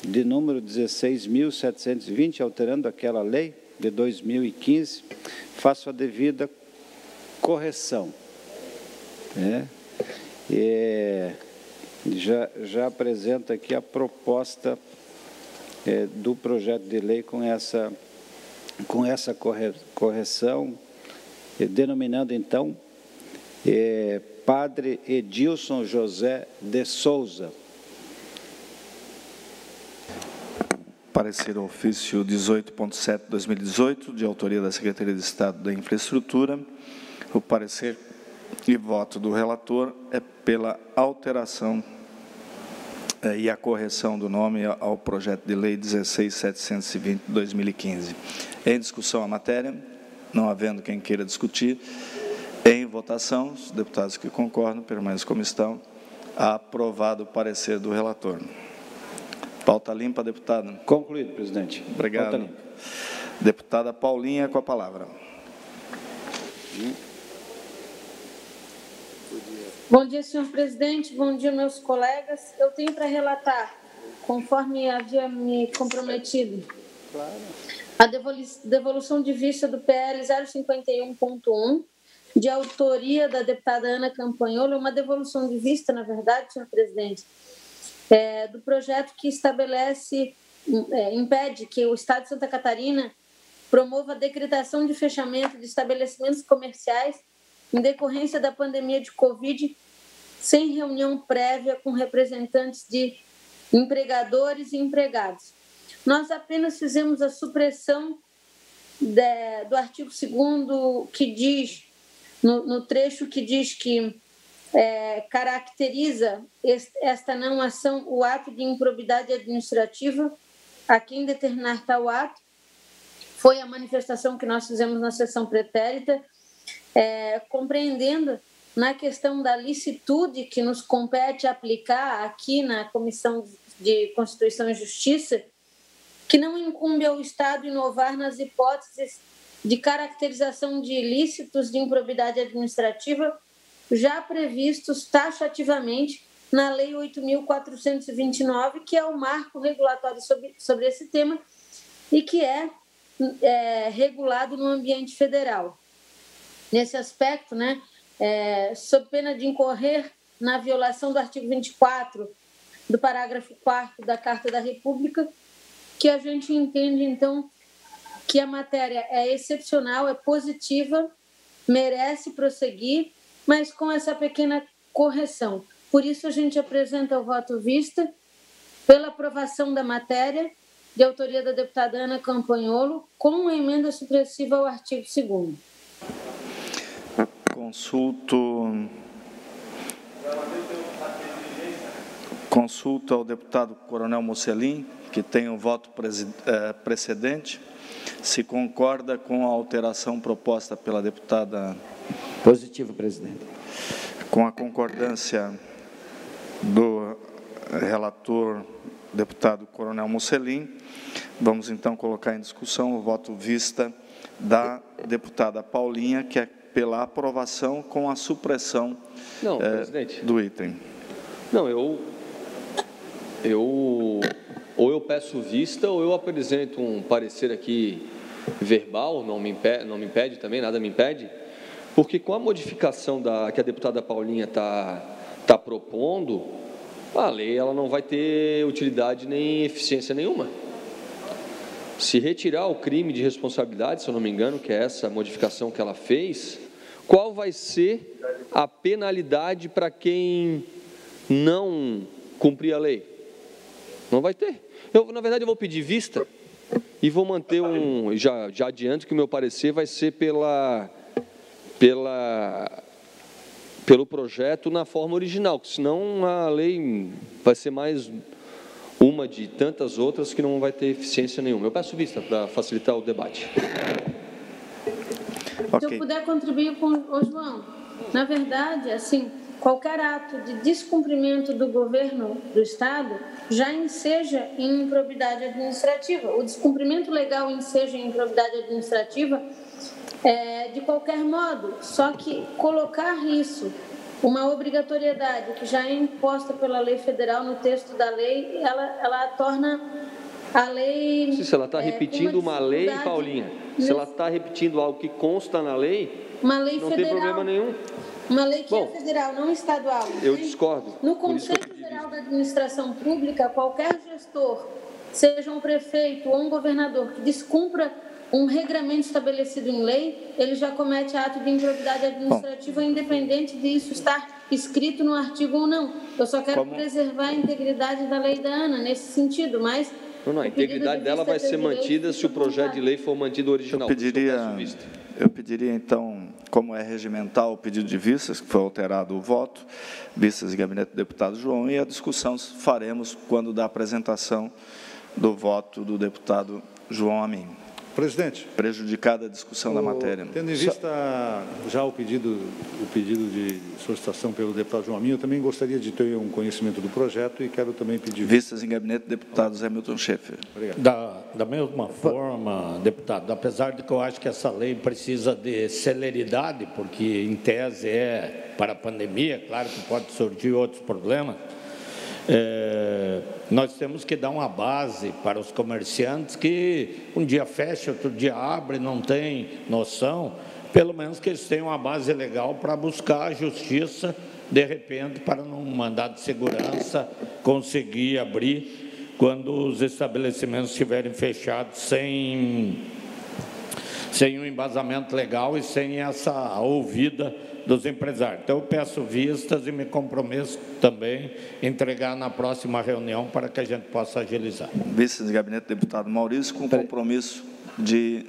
G: de número 16.720, alterando aquela lei de 2015, faço a devida correção. Né? Já, já apresenta aqui a proposta é, do projeto de lei com essa, com essa corre, correção, é, denominando então é, Padre Edilson José de Souza.
A: Parecer ofício 18.7-2018, de autoria da Secretaria de Estado da Infraestrutura. O parecer e voto do relator é pela alteração eh, e a correção do nome ao projeto de lei 16720 de 2015. Em discussão a matéria, não havendo quem queira discutir, em votação, os deputados que concordam permaneçam como estão. Aprovado o parecer do relator. Pauta limpa, deputado.
G: Concluído, presidente.
A: Obrigado. Deputada Paulinha, com a palavra.
E: Bom dia, senhor presidente. Bom dia, meus colegas. Eu tenho para relatar, conforme havia me comprometido, a devolução de vista do PL 051.1, de autoria da deputada Ana Campanhola, uma devolução de vista, na verdade, senhor presidente, é, do projeto que estabelece, é, impede que o Estado de Santa Catarina promova a decretação de fechamento de estabelecimentos comerciais em decorrência da pandemia de Covid, sem reunião prévia com representantes de empregadores e empregados. nós apenas fizemos a supressão de, do artigo 2 que diz, no, no, trecho que diz que é, caracteriza esta não ação o ato de improbidade administrativa a quem determinar tal ato. Foi a manifestação que nós fizemos na sessão pretérita, é, compreendendo na questão da licitude que nos compete aplicar aqui na Comissão de Constituição e Justiça, que não incumbe ao Estado inovar nas hipóteses de caracterização de ilícitos de improbidade administrativa já previstos taxativamente na Lei 8.429, que é o marco regulatório sobre, sobre esse tema e que é, é regulado no ambiente federal. Nesse aspecto, né, é, sob pena de incorrer na violação do artigo 24 do parágrafo 4 da Carta da República, que a gente entende, então, que a matéria é excepcional, é positiva, merece prosseguir, mas com essa pequena correção. Por isso, a gente apresenta o voto vista pela aprovação da matéria, de autoria da deputada Ana Campanholo, com emenda supressiva ao artigo 2
A: Consulto. Consulto ao deputado Coronel Mocelin, que tem o voto eh, precedente, se concorda com a alteração proposta pela deputada.
F: Positivo, presidente.
A: Com a concordância do relator, deputado Coronel Mocelin, vamos então colocar em discussão o voto vista da deputada Paulinha, que é pela aprovação com a supressão
B: Não, é,
A: do item.
B: Não, eu, eu ou eu peço vista ou eu apresento um parecer aqui verbal, não me impede, não me impede também, nada me impede, porque com a modificação da, que a deputada Paulinha está tá propondo, a lei ela não vai ter utilidade nem eficiência nenhuma. Se retirar o crime de responsabilidade, se eu não me engano, que é essa modificação que ela fez, qual vai ser a penalidade para quem não cumprir a lei? Não vai ter. Eu, na verdade, eu vou pedir vista e vou manter um. Já, já adianto que o meu parecer vai ser pela, pela, pelo projeto na forma original, senão a lei vai ser mais uma de tantas outras que não vai ter eficiência nenhuma. Eu peço vista para facilitar o debate.
E: Okay. Se eu puder contribuir com o João, na verdade, assim, qualquer ato de descumprimento do governo do Estado já enseja em improbidade administrativa. O descumprimento legal enseja em improbidade administrativa é, de qualquer modo, só que colocar isso, uma obrigatoriedade que já é imposta pela lei federal no texto da lei, ela, ela torna a lei.
B: Se ela está é, repetindo uma, uma lei, Paulinha, se ela está repetindo algo que consta na lei,
E: uma lei
B: não
E: federal,
B: tem problema nenhum.
E: Uma lei que é Bom, é federal, não estadual.
B: Eu discordo.
E: No Conselho Federal da Administração Pública, qualquer gestor, seja um prefeito ou um governador, que descumpra um regramento estabelecido em lei, ele já comete ato de improbidade administrativa, Bom, independente disso estar escrito no artigo ou não. Eu só quero como... preservar a integridade da lei da ANA nesse sentido, mas
B: não, não, a integridade dela vai ser mantida se o projeto de lei for mantido original.
A: Eu pediria, eu pediria então, como é regimental o pedido de vistas, que foi alterado o voto, vistas de gabinete do deputado João, e a discussão faremos quando da apresentação do voto do deputado João Amin.
H: Presidente.
A: Prejudicada a discussão o, da matéria.
H: Tendo em vista já o pedido, o pedido de solicitação pelo deputado João Aminho, eu também gostaria de ter um conhecimento do projeto e quero também pedir...
A: Vistas em gabinete do deputado Zé Milton Schaeffer.
D: Obrigado. Da, da mesma forma, deputado, apesar de que eu acho que essa lei precisa de celeridade, porque em tese é para a pandemia, claro que pode surgir outros problemas, é, nós temos que dar uma base para os comerciantes que um dia fecha, outro dia abre, não tem noção, pelo menos que eles tenham uma base legal para buscar a justiça, de repente, para num mandado de segurança conseguir abrir quando os estabelecimentos estiverem fechados sem, sem um embasamento legal e sem essa ouvida dos empresários. Então, eu peço vistas e me comprometo também em entregar na próxima reunião para que a gente possa agilizar.
A: Vice de gabinete deputado Maurício, com compromisso de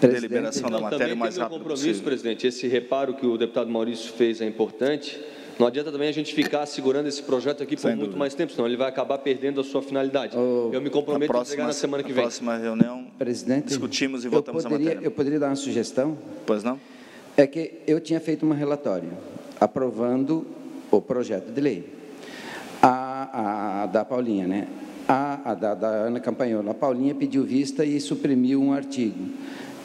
A: Presidente, deliberação da matéria mais rápido
B: compromisso,
A: possível.
B: presidente. Esse reparo que o deputado Maurício fez é importante. Não adianta também a gente ficar segurando esse projeto aqui por Sem muito dúvida. mais tempo, senão ele vai acabar perdendo a sua finalidade. eu me comprometo próxima, a entregar na semana que vem.
A: Na próxima reunião,
F: Presidente,
A: discutimos e votamos
F: poderia,
A: a matéria.
F: Eu poderia dar uma sugestão?
A: Pois não?
F: É que eu tinha feito um relatório aprovando o projeto de lei. A, a da Paulinha, né? A, a da, da Ana Campanhola. A Paulinha pediu vista e suprimiu um artigo.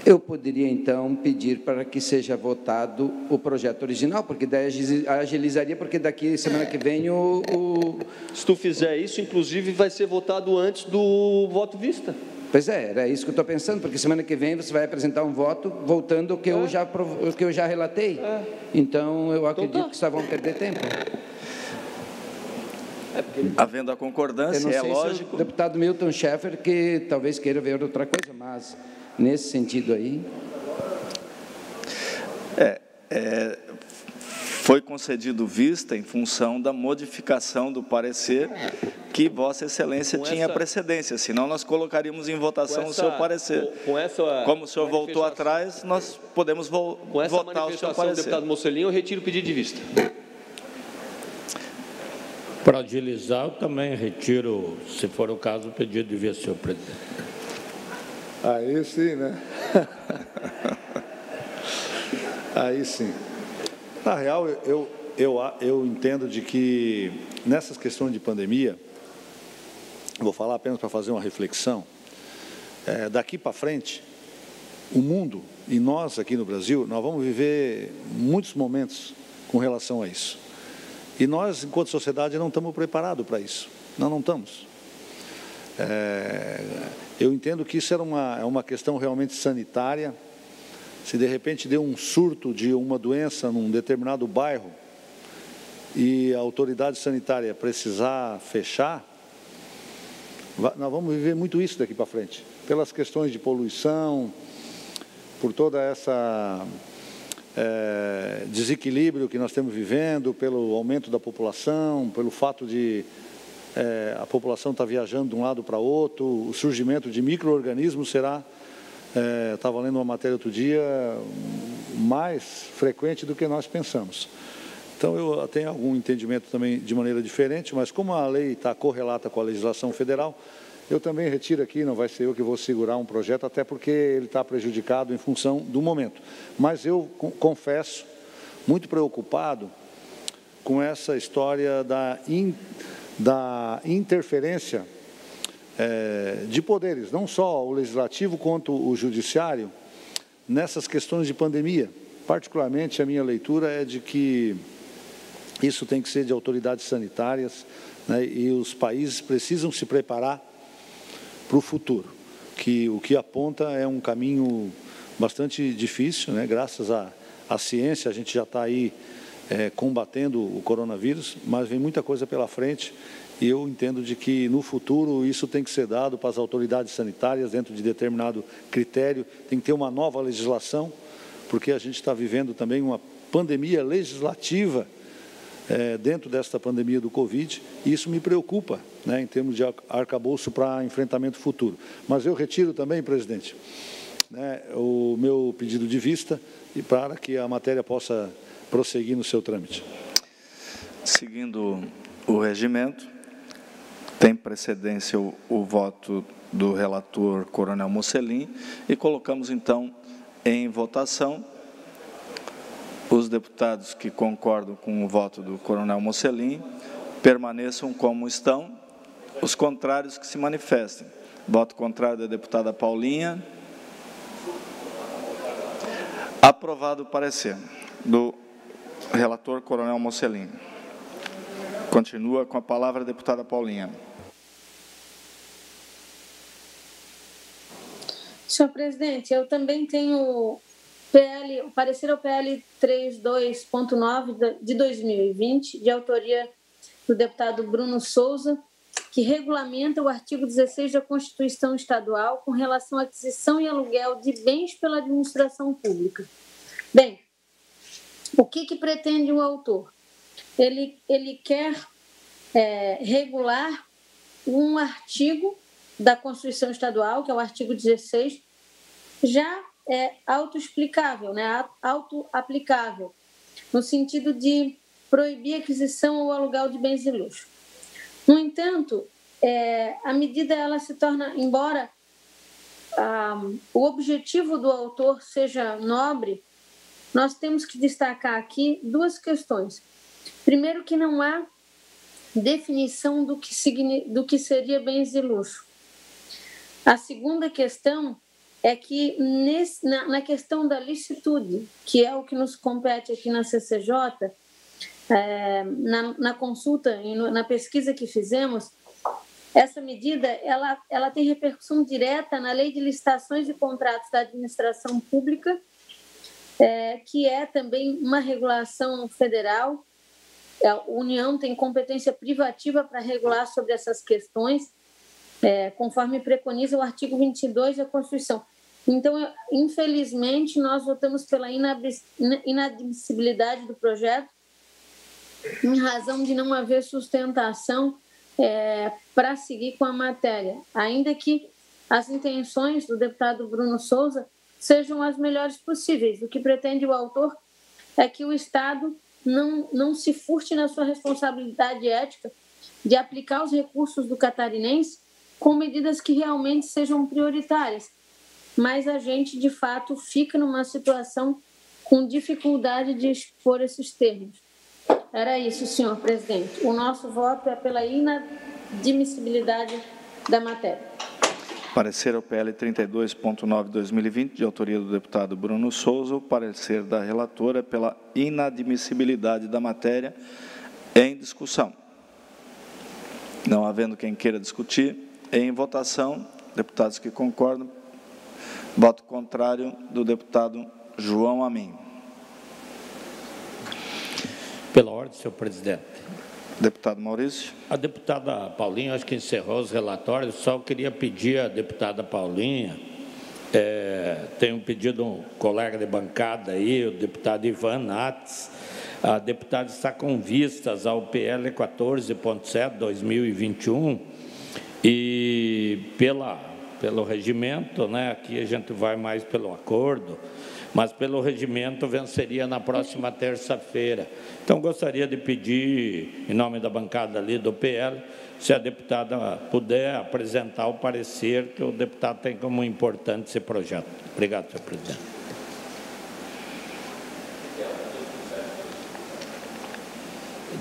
F: Eu poderia, então, pedir para que seja votado o projeto original, porque daí agilizaria, porque daqui, semana que vem, o, o...
B: Se tu fizer isso, inclusive, vai ser votado antes do voto vista.
F: Pois é, era isso que eu estou pensando, porque semana que vem você vai apresentar um voto voltando ao que, é. eu, já, o que eu já relatei. É. Então, eu então acredito então, tá. que só vão perder tempo.
A: É Havendo a concordância, é lógico.
F: o deputado Milton Schaeffer, que talvez queira ver outra coisa, mas nesse sentido aí?
A: É, é, foi concedido vista em função da modificação do parecer que Vossa Excelência com tinha essa, precedência, senão nós colocaríamos em votação essa, o seu parecer.
B: Com, com essa
A: Como o senhor voltou atrás, nós podemos vo
B: com essa
A: votar o seu parecer.
B: deputado Mocelinho, eu retiro o pedido de vista.
D: Para agilizar, eu também retiro, se for o caso, o pedido de vista, senhor presidente.
H: Aí sim, né? Aí sim. Na real, eu, eu, eu entendo de que nessas questões de pandemia, vou falar apenas para fazer uma reflexão, é, daqui para frente, o mundo e nós aqui no Brasil, nós vamos viver muitos momentos com relação a isso. E nós, enquanto sociedade, não estamos preparados para isso. Nós não estamos. É, eu entendo que isso era uma, é uma questão realmente sanitária. Se de repente deu um surto de uma doença num determinado bairro e a autoridade sanitária precisar fechar, nós vamos viver muito isso daqui para frente. Pelas questões de poluição, por toda essa é, desequilíbrio que nós estamos vivendo, pelo aumento da população, pelo fato de é, a população está viajando de um lado para outro, o surgimento de micro-organismos será, é, estava lendo uma matéria outro dia, mais frequente do que nós pensamos. Então, eu tenho algum entendimento também de maneira diferente, mas como a lei está correlata com a legislação federal, eu também retiro aqui, não vai ser eu que vou segurar um projeto, até porque ele está prejudicado em função do momento. Mas eu confesso, muito preocupado com essa história da in, da interferência é, de poderes, não só o legislativo quanto o judiciário, nessas questões de pandemia. Particularmente, a minha leitura é de que isso tem que ser de autoridades sanitárias né, e os países precisam se preparar para o futuro, que o que aponta é um caminho bastante difícil, né, graças à, à ciência, a gente já está aí é, combatendo o coronavírus, mas vem muita coisa pela frente e eu entendo de que no futuro isso tem que ser dado para as autoridades sanitárias dentro de determinado critério, tem que ter uma nova legislação, porque a gente está vivendo também uma pandemia legislativa é, dentro desta pandemia do Covid, e isso me preocupa, né, em termos de arcabouço para enfrentamento futuro. Mas eu retiro também, presidente, né, o meu pedido de vista e para que a matéria possa prosseguir no seu trâmite.
A: Seguindo o regimento, tem precedência o, o voto do relator Coronel Mocelin e colocamos então em votação os deputados que concordam com o voto do Coronel Mocelin permaneçam como estão, os contrários que se manifestem. Voto contrário da deputada Paulinha. Aprovado o parecer do Relator Coronel Mocelin. Continua com a palavra a deputada Paulinha.
E: Senhor presidente, eu também tenho PL, o parecer ao PL 32.9 de 2020, de autoria do deputado Bruno Souza, que regulamenta o artigo 16 da Constituição Estadual com relação à aquisição e aluguel de bens pela administração pública. Bem, O que, que pretende o autor? Ele, ele quer é, regular um artigo da Constituição Estadual, que é o artigo 16, já é autoexplicável, né? auto-aplicável, no sentido de proibir a aquisição ou aluguel de bens de luxo. No entanto, é, a medida ela se torna, embora ah, o objetivo do autor seja nobre, nós temos que destacar aqui duas questões. Primeiro, que não há definição do que, do que seria bens de luxo. A segunda questão é que nesse, na, na, questão da licitude, que é o que nos compete aqui na CCJ, é, na, na, consulta e na pesquisa que fizemos, essa medida ela, ela tem repercussão direta na lei de licitações e contratos da administração pública, é, que é também uma regulação federal. A União tem competência privativa para regular sobre essas questões, é, conforme preconiza o artigo 22 da Constituição. Então, infelizmente, nós votamos pela inadmissibilidade do projeto, em razão de não haver sustentação é, para seguir com a matéria, ainda que as intenções do deputado Bruno Souza sejam as melhores possíveis. O que pretende o autor é que o Estado não, não se furte na sua responsabilidade ética de aplicar os recursos do catarinense com medidas que realmente sejam prioritárias, mas a gente, de fato, fica numa situação com dificuldade de expor esses termos. Era isso, senhor presidente. O nosso voto é pela inadmissibilidade da matéria.
A: Parecer ao PL 32.9/2020, de autoria do deputado Bruno Souza. O parecer da relatora pela inadmissibilidade da matéria em discussão. Não havendo quem queira discutir, em votação, deputados que concordam, voto contrário do deputado João Amin.
D: Pela ordem, senhor presidente.
A: Deputado Maurício.
D: A deputada Paulinha, acho que encerrou os relatórios, só queria pedir à deputada Paulinha, é, tem um pedido um colega de bancada aí, o deputado Ivan Nates, a deputada está com vistas ao PL 14.7 2021 e pela, pelo regimento, né, aqui a gente vai mais pelo acordo, mas pelo regimento venceria na próxima terça-feira. Então, gostaria de pedir, em nome da bancada ali do PL, se a deputada puder apresentar o parecer que o deputado tem como importante esse projeto. Obrigado, senhor presidente.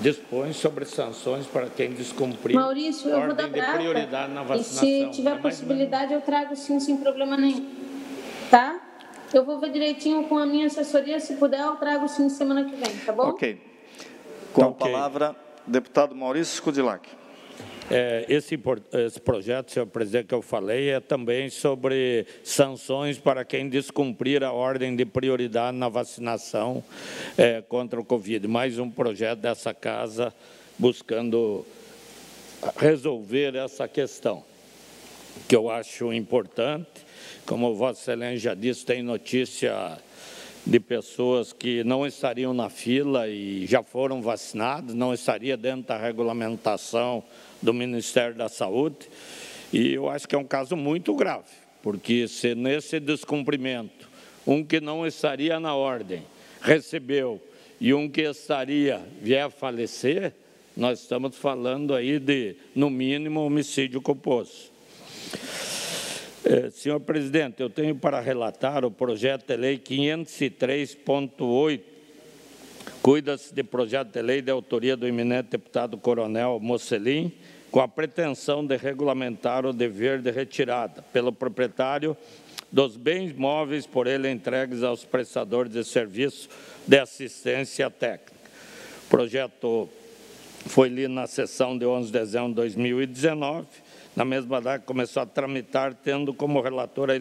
D: dispõe sobre sanções para quem descumprir
E: Maurício, eu vou dar de
D: prioridade na vacinação.
E: E se tiver possibilidade, eu trago sim, sem problema nenhum. Tá? Eu vou ver direitinho com a minha assessoria, se puder, eu trago sim semana que vem, tá bom?
A: Ok. Com tá a okay. palavra, deputado Maurício Skudilac.
D: É, esse, esse projeto, senhor presidente, que eu falei, é também sobre sanções para quem descumprir a ordem de prioridade na vacinação é, contra o Covid. Mais um projeto dessa casa buscando resolver essa questão, que eu acho importante. Como Vossa Excelência já disse, tem notícia de pessoas que não estariam na fila e já foram vacinadas, não estaria dentro da regulamentação do Ministério da Saúde. E eu acho que é um caso muito grave, porque se nesse descumprimento, um que não estaria na ordem recebeu e um que estaria vier a falecer, nós estamos falando aí de, no mínimo, homicídio culposo. É, senhor presidente, eu tenho para relatar o projeto de lei 503.8, cuida-se de projeto de lei de autoria do eminente deputado Coronel Mocelin, com a pretensão de regulamentar o dever de retirada pelo proprietário dos bens móveis por ele entregues aos prestadores de serviço de assistência técnica. O projeto foi lido na sessão de 11 de dezembro de 2019. Na mesma data, começou a tramitar, tendo como relatora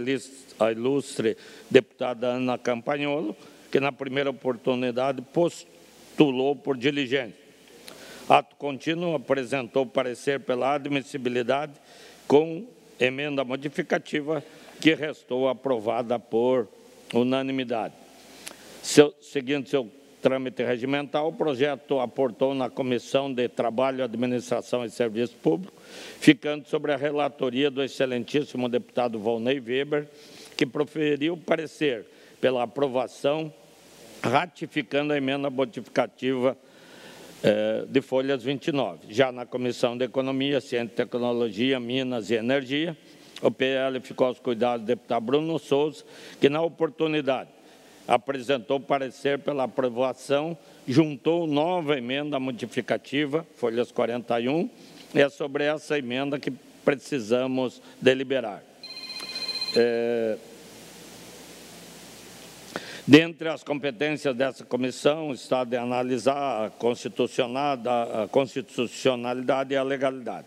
D: a ilustre deputada Ana Campagnolo, que na primeira oportunidade postulou por diligência Ato contínuo apresentou parecer pela admissibilidade com emenda modificativa que restou aprovada por unanimidade. Seu, seguindo seu trâmite regimental, o projeto aportou na Comissão de Trabalho, Administração e Serviço Público, ficando sobre a relatoria do excelentíssimo deputado Volney Weber, que proferiu parecer pela aprovação, ratificando a emenda modificativa eh, de folhas 29. Já na Comissão de Economia, Ciência e Tecnologia, Minas e Energia, o PL ficou aos cuidados do deputado Bruno Souza, que na oportunidade apresentou parecer pela aprovação, juntou nova emenda modificativa, folhas 41, e é sobre essa emenda que precisamos deliberar. É... Dentre as competências dessa comissão está de analisar a constitucionalidade e a legalidade.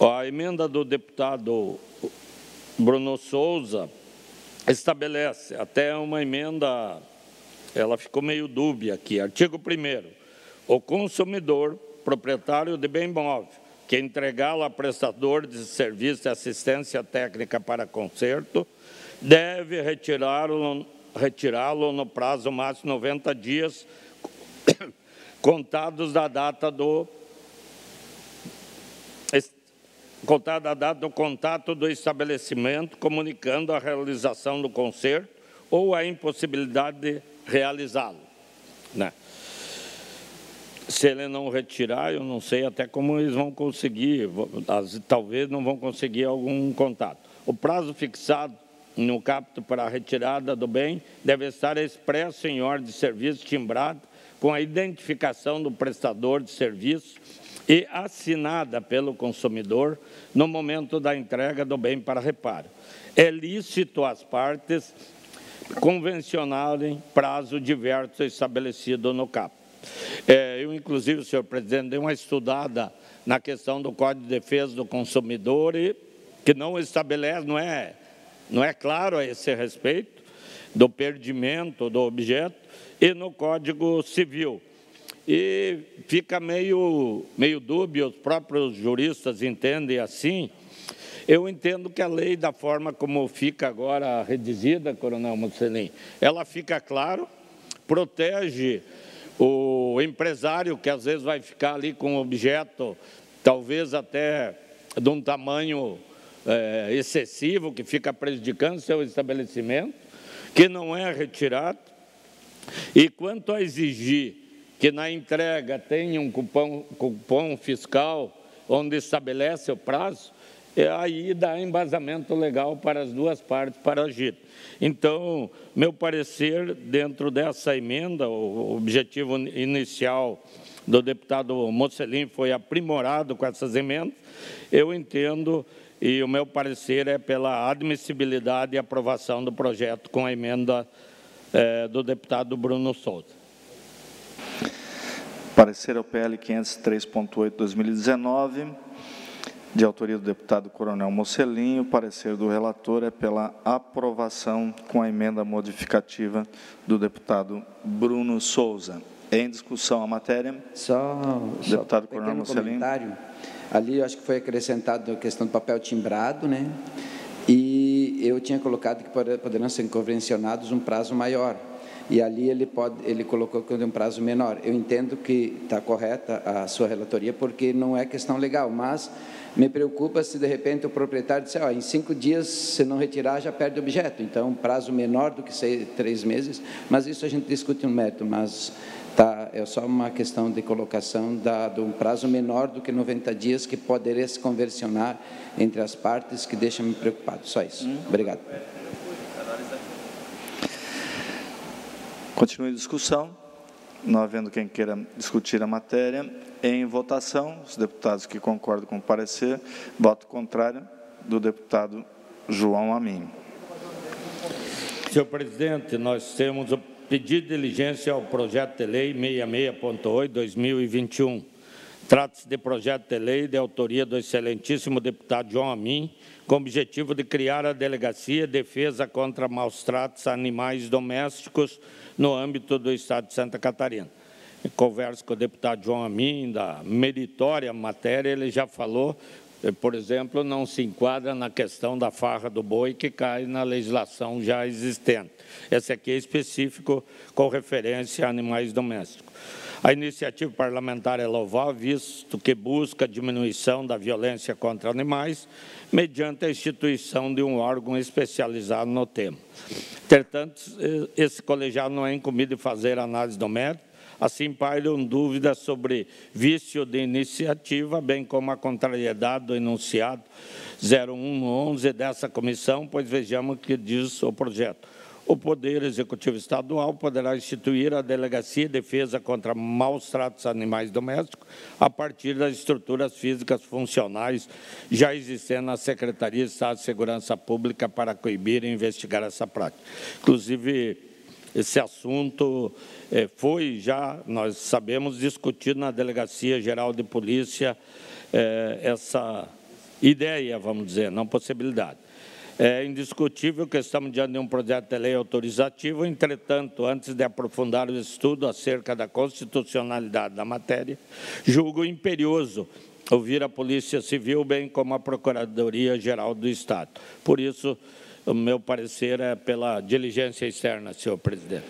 D: A emenda do deputado Bruno Souza estabelece até uma emenda, ela ficou meio dúbia aqui, artigo 1 o consumidor, proprietário de bem móvel, que entregá-lo a prestador de serviço de assistência técnica para conserto, deve retirá-lo retirá no prazo máximo de 90 dias, contados da data do contada a data do contato do estabelecimento, comunicando a realização do concerto ou a impossibilidade de realizá-lo. Né? Se ele não retirar, eu não sei até como eles vão conseguir, talvez não vão conseguir algum contato. O prazo fixado no capto para a retirada do bem deve estar expresso em ordem de serviço timbrado com a identificação do prestador de serviço e assinada pelo consumidor no momento da entrega do bem para reparo. É lícito as partes convencionarem prazo diverso estabelecido no CAP. É, eu, inclusive, senhor presidente, dei uma estudada na questão do Código de Defesa do Consumidor e que não estabelece, não é, não é claro a esse respeito do perdimento do objeto e no Código Civil e fica meio, meio dúbio, os próprios juristas entendem assim. Eu entendo que a lei, da forma como fica agora redizida, Coronel Mussolini, ela fica claro, protege o empresário que às vezes vai ficar ali com um objeto, talvez até de um tamanho é, excessivo, que fica prejudicando seu estabelecimento, que não é retirado. E quanto a exigir que na entrega tenha um cupom, cupom fiscal onde estabelece o prazo, e aí dá embasamento legal para as duas partes para agir. Então, meu parecer, dentro dessa emenda, o objetivo inicial do deputado Mocelin foi aprimorado com essas emendas, eu entendo e o meu parecer é pela admissibilidade e aprovação do projeto com a emenda é, do deputado Bruno Souza.
A: Parecer ao PL 503.8/2019, de autoria do deputado Coronel Mocelinho. Parecer do relator é pela aprovação com a emenda modificativa do deputado Bruno Souza. Em discussão a matéria.
F: Só, deputado só Coronel Mocelinho. Ali eu acho que foi acrescentado a questão do papel timbrado, né? E eu tinha colocado que poderão ser convencionados um prazo maior e ali ele pode ele colocou que um prazo menor. Eu entendo que está correta a sua relatoria porque não é questão legal, mas me preocupa se de repente o proprietário disser, oh, em cinco dias se não retirar já perde o objeto. Então um prazo menor do que seis, três meses, mas isso a gente discute no mérito, mas tá é só uma questão de colocação dado um prazo menor do que 90 dias que poderia se conversionar entre as partes que deixa me preocupado. Só isso. Hum. Obrigado.
A: Continue a discussão. Não havendo quem queira discutir a matéria, em votação, os deputados que concordam com o parecer, voto contrário do deputado João Amin.
D: Senhor presidente, nós temos o pedido de diligência ao projeto de lei 66.8/2021. Trata-se de projeto de lei de autoria do excelentíssimo deputado João Amin, com o objetivo de criar a Delegacia de Defesa contra Maus Tratos a Animais Domésticos no âmbito do Estado de Santa Catarina. converso com o deputado João Amin, da meritória matéria, ele já falou eh, por exemplo, não se enquadra na questão da farra do boi que cai na legislação já existente. Esse aqui é específico com referência a animais domésticos. A iniciativa parlamentar é louvável, visto que busca a diminuição da violência contra animais mediante a instituição de um órgão especializado no tema. Entretanto, esse colegiado não é incumbido de fazer análise do mérito, assim pairam dúvidas sobre vício de iniciativa, bem como a contrariedade do enunciado 0111 dessa comissão, pois vejamos o que diz o projeto o Poder Executivo Estadual poderá instituir a Delegacia de Defesa contra Maus Tratos Animais Domésticos a partir das estruturas físicas funcionais já existentes na Secretaria de Estado de Segurança Pública para coibir e investigar essa prática. Inclusive, esse assunto eh, foi já, nós sabemos, discutido na Delegacia Geral de Polícia, eh, essa ideia, vamos dizer, não possibilidade. É indiscutível que estamos diante de um projeto de lei autorizativo, entretanto, antes de aprofundar o estudo acerca da constitucionalidade da matéria, julgo imperioso ouvir a Polícia Civil, bem como a Procuradoria-Geral do Estado. Por isso, o meu parecer é pela diligência externa, senhor presidente.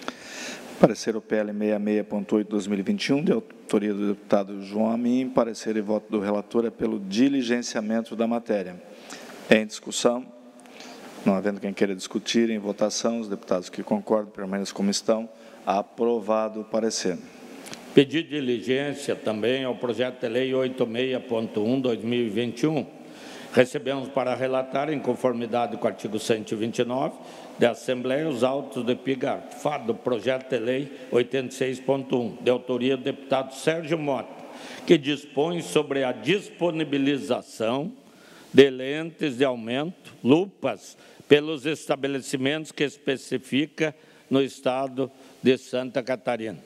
A: Parecer o PL 66.8-2021, de autoria do deputado João Amin. Parecer e voto do relator é pelo diligenciamento da matéria. Em discussão. Não havendo quem queira discutir, em votação, os deputados que concordam permaneçam como estão. Aprovado o parecer.
D: Pedido de diligência também ao projeto de lei 86.1/2021. Recebemos para relatar, em conformidade com o artigo 129 da Assembleia, os autos de epígrafe do projeto de lei 86.1, de autoria do deputado Sérgio Mota, que dispõe sobre a disponibilização de lentes de aumento, lupas, pelos estabelecimentos que especifica no estado de Santa Catarina.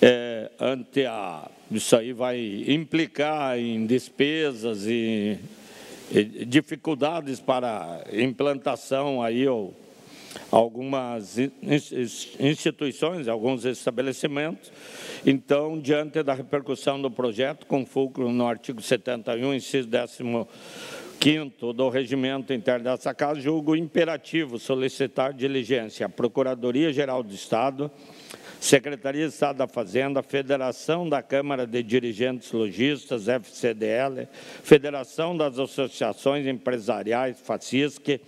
D: É, ante a, isso aí vai implicar em despesas e, e dificuldades para implantação aí ou algumas instituições, alguns estabelecimentos. Então, diante da repercussão do projeto, com fulcro no artigo 71, inciso 15 do Regimento Interno dessa Casa, julgo imperativo solicitar diligência à Procuradoria-Geral do Estado, Secretaria de Estado da Fazenda, Federação da Câmara de Dirigentes Logistas, FCDL, Federação das Associações Empresariais, FACISC,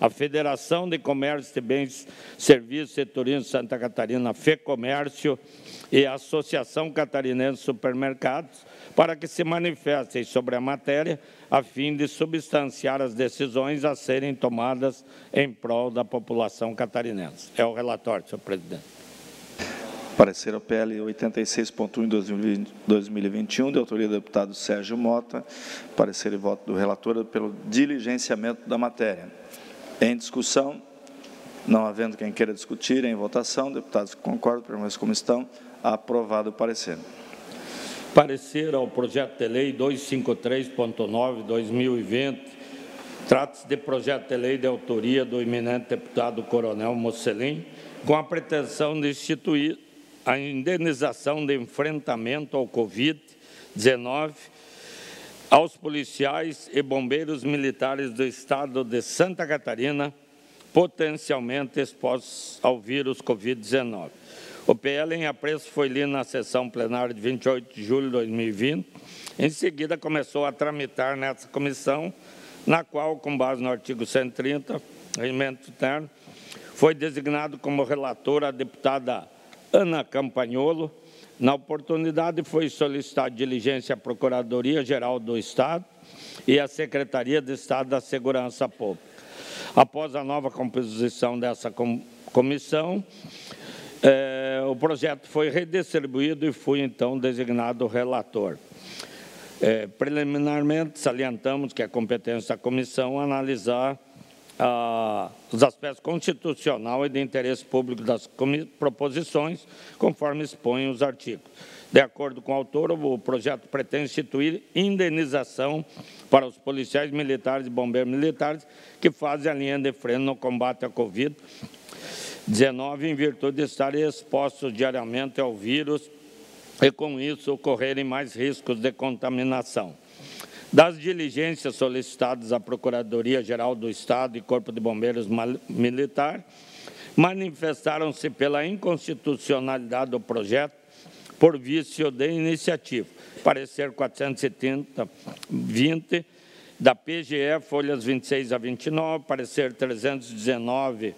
D: a Federação de Comércio de Bens, Serviços Setorinos de Santa Catarina, FEComércio e a Associação Catarinense de Supermercados, para que se manifestem sobre a matéria, a fim de substanciar as decisões a serem tomadas em prol da população catarinense. É o relatório, senhor presidente.
A: Parecer ao PL 86.1 2021, de autoria do deputado Sérgio Mota. Parecer e voto do relator pelo diligenciamento da matéria. Em discussão, não havendo quem queira discutir, em votação, deputados que concordam, permaneçam como estão, aprovado o parecer.
D: Parecer ao projeto de lei 253.9/2020. Trata-se de projeto de lei de autoria do eminente deputado Coronel Mocelin, com a pretensão de instituir a indenização de enfrentamento ao Covid-19 aos policiais e bombeiros militares do estado de Santa Catarina potencialmente expostos ao vírus Covid-19. O PL em apreço foi lido na sessão plenária de 28 de julho de 2020. Em seguida, começou a tramitar nessa comissão, na qual, com base no artigo 130, regimento interno, foi designado como relatora a deputada Ana Campagnolo. Na oportunidade, foi solicitada diligência à Procuradoria-Geral do Estado e à Secretaria de Estado da Segurança Pública. Após a nova composição dessa comissão, é, o projeto foi redistribuído e fui, então, designado relator. É, preliminarmente, salientamos que a competência da comissão analisar ah, os aspectos constitucional e de interesse público das proposições, conforme expõem os artigos. De acordo com o autor, o projeto pretende instituir indenização para os policiais militares e bombeiros militares que fazem a linha de frente no combate à Covid-19 em virtude de estarem expostos diariamente ao vírus e, com isso, ocorrerem mais riscos de contaminação. Das diligências solicitadas à Procuradoria-Geral do Estado e Corpo de Bombeiros Militar, manifestaram-se pela inconstitucionalidade do projeto por vício de iniciativa. Parecer 470, 20, da PGE, folhas 26 a 29, parecer 319,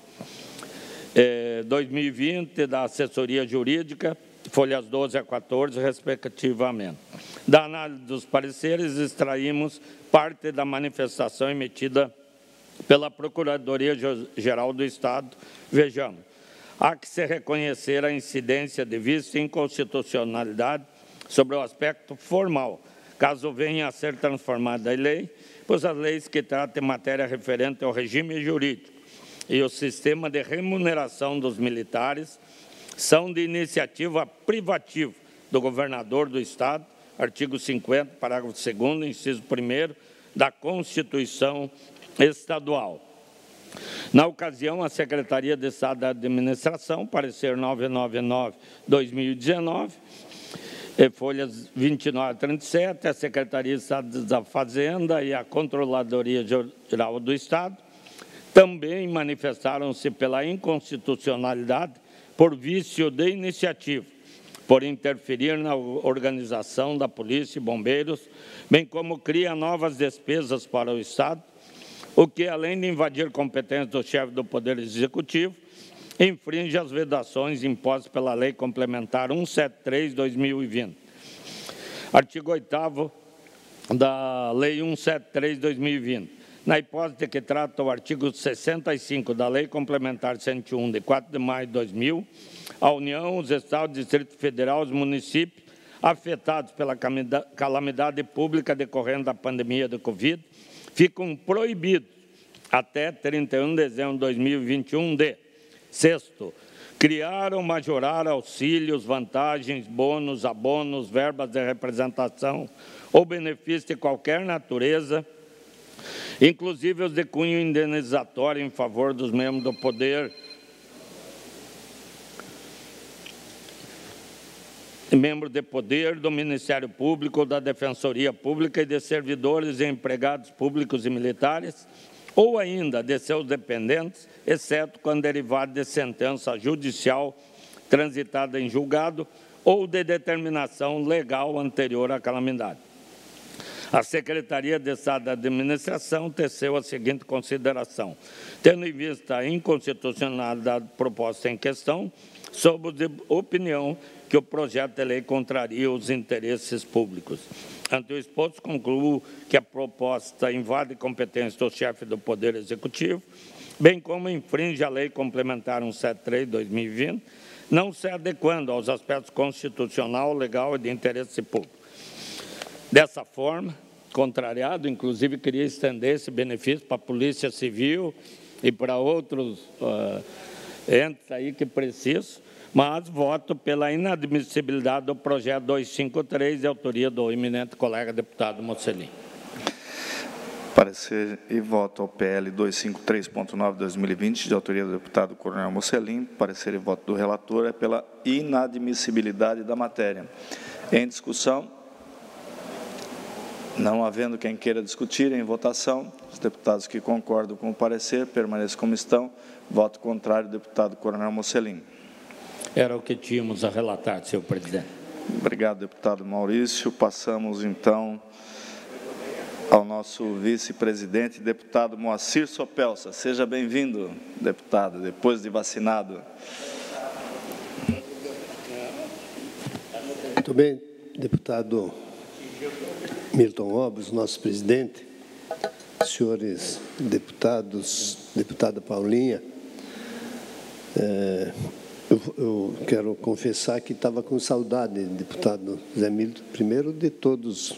D: eh, 2020, da assessoria jurídica, folhas 12 a 14, respectivamente. Da análise dos pareceres, extraímos parte da manifestação emitida pela Procuradoria-Geral do Estado. Vejamos, há que se reconhecer a incidência de vício e inconstitucionalidade sobre o aspecto formal, caso venha a ser transformada em lei, pois as leis que tratam matéria referente ao regime jurídico e o sistema de remuneração dos militares são de iniciativa privativa do governador do Estado, artigo 50, parágrafo 2 inciso 1 da Constituição Estadual. Na ocasião, a Secretaria de Estado da Administração, parecer 999-2019, folhas 29 a 37, a Secretaria de Estado da Fazenda e a Controladoria Geral do Estado também manifestaram-se pela inconstitucionalidade por vício de iniciativa, por interferir na organização da Polícia e Bombeiros, bem como cria novas despesas para o Estado, o que, além de invadir competências do chefe do Poder Executivo, infringe as vedações impostas pela Lei Complementar 173-2020. Artigo 8 da Lei 173-2020. Na hipótese que trata o artigo 65 da Lei Complementar 101, de 4 de maio de 2000, a União, os Estados, o Distrito Federal, os municípios afetados pela calamidade pública decorrente da pandemia do Covid ficam proibidos até 31 de dezembro de 2021 de Sexto, criar ou majorar auxílios, vantagens, bônus, abonos, verbas de representação ou benefício de qualquer natureza, inclusive os de cunho indenizatório em favor dos membros do poder, membro de poder do Ministério Público, da Defensoria Pública e de servidores e empregados públicos e militares, ou ainda de seus dependentes, exceto quando derivado de sentença judicial transitada em julgado ou de determinação legal anterior à calamidade. A Secretaria de Estado da Administração teceu a seguinte consideração. Tendo em vista a inconstitucionalidade proposta em questão, sob opinião que o projeto de lei contraria os interesses públicos. Ante o exposto, concluo que a proposta invade competência do chefe do Poder Executivo, bem como infringe a Lei Complementar 173-2020, não se adequando aos aspectos constitucional, legal e de interesse público. Dessa forma, contrariado, inclusive queria estender esse benefício para a Polícia Civil e para outros uh, entes aí que precisam, mas voto pela inadmissibilidade do projeto 253, de autoria do eminente colega deputado Mocelin.
A: Parecer e voto ao PL 253.9-2020, de autoria do deputado Coronel Mocelin. Parecer e voto do relator é pela inadmissibilidade da matéria. Em discussão, não havendo quem queira discutir em votação, os deputados que concordam com o parecer permaneçam como estão. Voto contrário, deputado Coronel Mocelin.
D: Era o que tínhamos a relatar, senhor presidente.
A: Obrigado, deputado Maurício. Passamos, então, ao nosso vice-presidente, deputado Moacir Sopelsa. Seja bem-vindo, deputado, depois de vacinado.
I: Muito bem, deputado Milton Obres, nosso presidente, senhores deputados, deputada Paulinha, é, eu, eu quero confessar que estava com saudade, deputado Zé Milton, primeiro de todos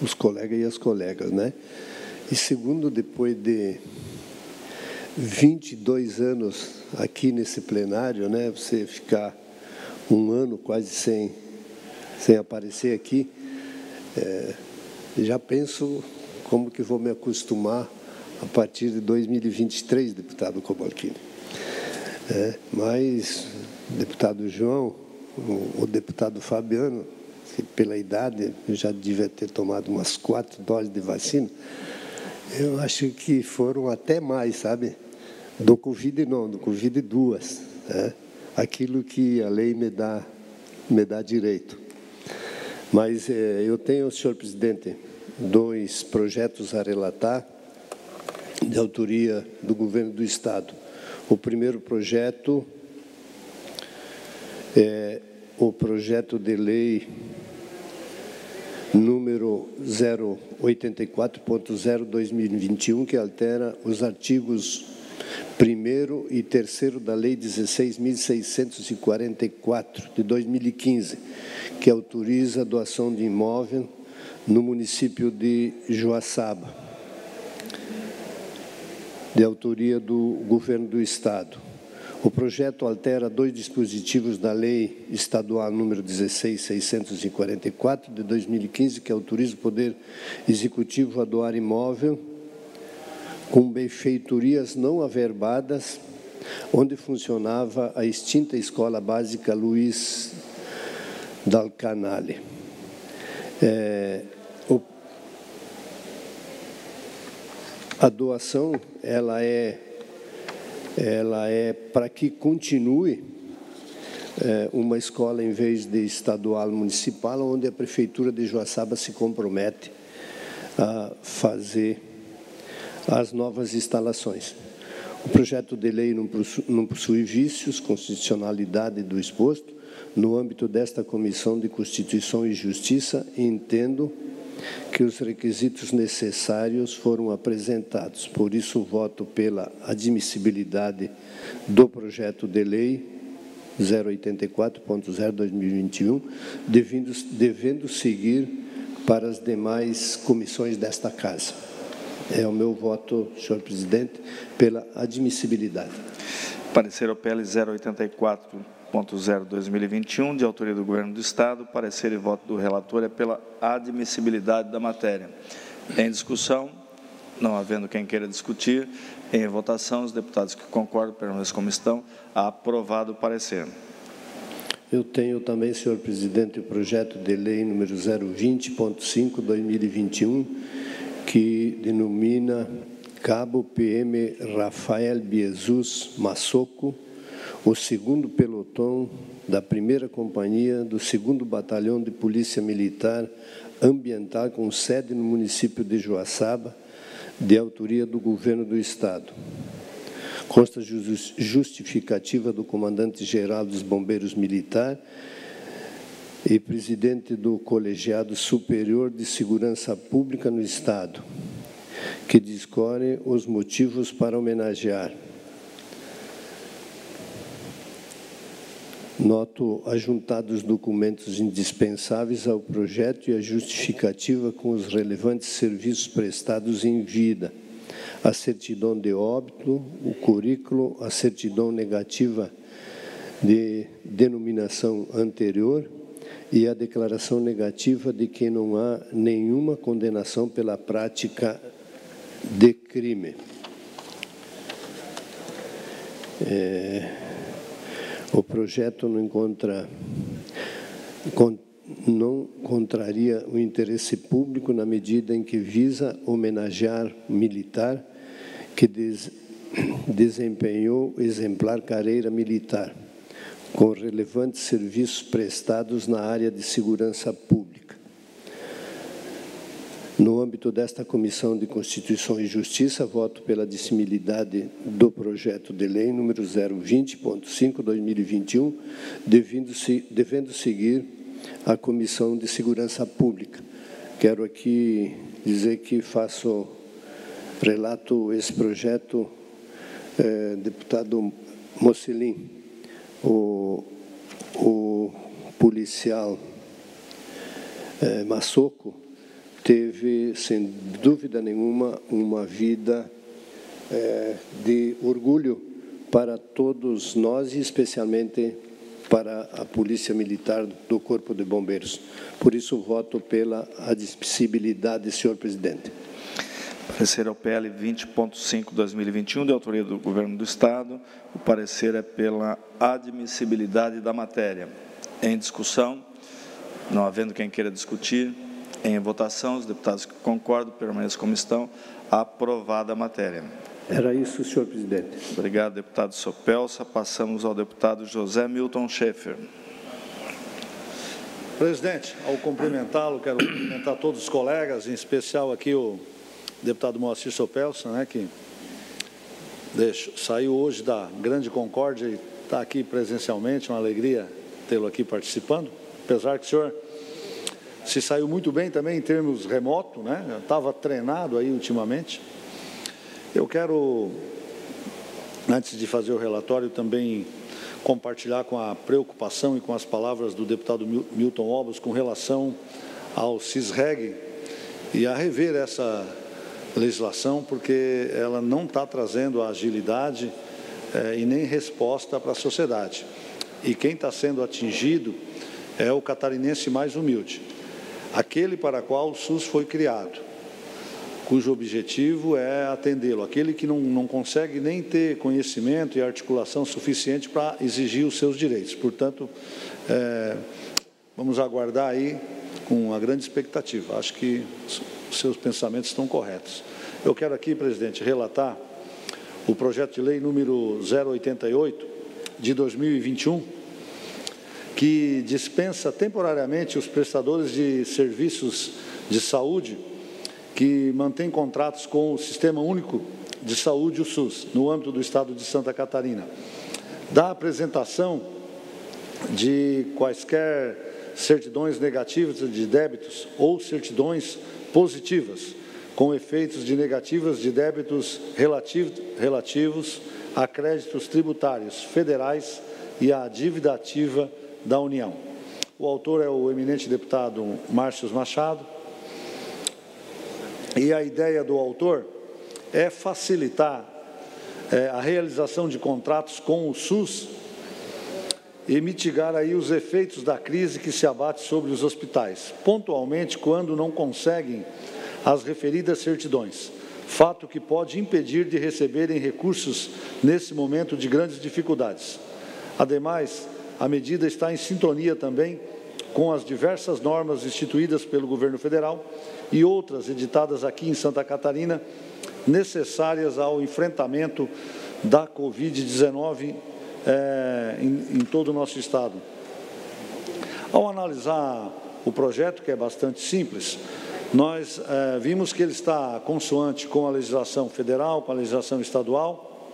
I: os colegas e as colegas, né? E segundo, depois de 22 anos aqui nesse plenário, né? Você ficar um ano quase sem, sem aparecer aqui, é, já penso como que vou me acostumar a partir de 2023, deputado Cobalcini. É, mas deputado João, o, o deputado Fabiano, pela idade, já devia ter tomado umas quatro doses de vacina, eu acho que foram até mais, sabe? Do Covid não, do Covid duas. Né? Aquilo que a lei me dá, me dá direito. Mas eh, eu tenho, senhor presidente, dois projetos a relatar de autoria do governo do Estado. O primeiro projeto é o projeto de lei número 084.0/2021 que altera os artigos 1 e 3 da Lei 16.644 de 2015, que autoriza a doação de imóvel no município de Joaçaba, de autoria do governo do Estado. O projeto altera dois dispositivos da Lei Estadual número 16644 de 2015, que autoriza o Poder Executivo a doar imóvel com benfeitorias não averbadas, onde funcionava a extinta Escola Básica Luiz Dalcanale. É, o, a doação ela é, ela é para que continue é, uma escola em vez de estadual municipal, onde a prefeitura de Joaçaba se compromete a fazer as novas instalações. O projeto de lei não possui, vícios, constitucionalidade do exposto. No âmbito desta Comissão de Constituição e Justiça, entendo que os requisitos necessários foram apresentados. Por isso, voto pela admissibilidade do projeto de lei 084.0/2021, devendo, devendo seguir para as demais comissões desta Casa. É o meu voto, senhor presidente, pela admissibilidade.
A: Parecer ao PL 084.0/2021, de autoria do Governo do Estado. Parecer e voto do relator é pela admissibilidade da matéria. Em discussão, não havendo quem queira discutir, em votação, os deputados que concordam permaneçam como estão. Aprovado o parecer.
I: Eu tenho também, senhor presidente, o projeto de lei número 020.5/2021 que denomina Cabo PM Rafael Biezus Massoco, o segundo pelotão da primeira companhia do segundo batalhão de Polícia Militar Ambiental com sede no município de Joaçaba, de autoria do governo do Estado. Consta justificativa do comandante-geral dos Bombeiros Militar e presidente do Colegiado Superior de Segurança Pública no Estado, que discorre os motivos para homenagear. Noto ajuntados documentos indispensáveis ao projeto e a justificativa com os relevantes serviços prestados em vida, a certidão de óbito, o currículo, a certidão negativa de denominação anterior e a declaração negativa de que não há nenhuma condenação pela prática de crime. É, o projeto não encontra não contraria o interesse público na medida em que visa homenagear militar que des, desempenhou exemplar carreira militar com relevantes serviços prestados na área de segurança pública. No âmbito desta Comissão de Constituição e Justiça, voto pela dissimilidade do projeto de lei número 020.5/2021, devendo, devendo seguir a Comissão de Segurança Pública. Quero aqui dizer que faço relato esse projeto, eh, deputado Mocelin o, o policial é, Massoco teve, sem dúvida nenhuma, uma vida é, de orgulho para todos nós e especialmente para a Polícia Militar do Corpo de Bombeiros. Por isso, voto pela admissibilidade, senhor presidente.
A: Parecer ao PL 20.5/2021, de autoria do Governo do Estado. O parecer é pela admissibilidade da matéria. Em discussão, Não havendo quem queira discutir, em votação, os deputados que concordam permaneçam como estão. Aprovada a matéria.
I: Era isso, senhor presidente.
A: Obrigado, deputado Sopelsa. Passamos ao deputado José Milton Schaefer.
H: Presidente, ao cumprimentá-lo, quero cumprimentar todos os colegas, em especial aqui o deputado Moacir Sopelsa, né, que deixo, saiu hoje da Grande Concórdia e está aqui presencialmente, uma alegria tê-lo aqui participando, apesar que o senhor se saiu muito bem também em termos remoto, né, estava treinado aí ultimamente. Eu quero, antes de fazer o relatório, também compartilhar com a preocupação e com as palavras do deputado Milton Obos com relação ao CISREG e a rever essa legislação, porque ela não está trazendo a agilidade eh, e nem resposta para a sociedade. E quem está sendo atingido é o catarinense mais humilde, aquele para qual o SUS foi criado cujo objetivo é atendê-lo, aquele que não, não consegue nem ter conhecimento e articulação suficiente para exigir os seus direitos. Portanto, é, vamos aguardar aí com uma grande expectativa. Acho que seus pensamentos estão corretos. Eu quero aqui, presidente, relatar o projeto de lei número 088 de 2021, que dispensa temporariamente os prestadores de serviços de saúde que mantém contratos com o Sistema Único de Saúde, o SUS, no âmbito do Estado de Santa Catarina. Da apresentação de quaisquer certidões negativas de débitos ou certidões positivas, com efeitos de negativas de débitos relativos, a créditos tributários federais e à dívida ativa da União. O autor é o eminente deputado Márcio Machado, e a ideia do autor é facilitar é, a realização de contratos com o SUS e mitigar aí os efeitos da crise que se abate sobre os hospitais, pontualmente quando não conseguem as referidas certidões, fato que pode impedir de receberem recursos nesse momento de grandes dificuldades. Ademais, a medida está em sintonia também com as diversas normas instituídas pelo governo federal e outras editadas aqui em Santa Catarina, necessárias ao enfrentamento da Covid-19 é, em, em todo o nosso estado. Ao analisar o projeto, que é bastante simples, nós é, vimos que ele está consoante com a legislação federal, com a legislação estadual,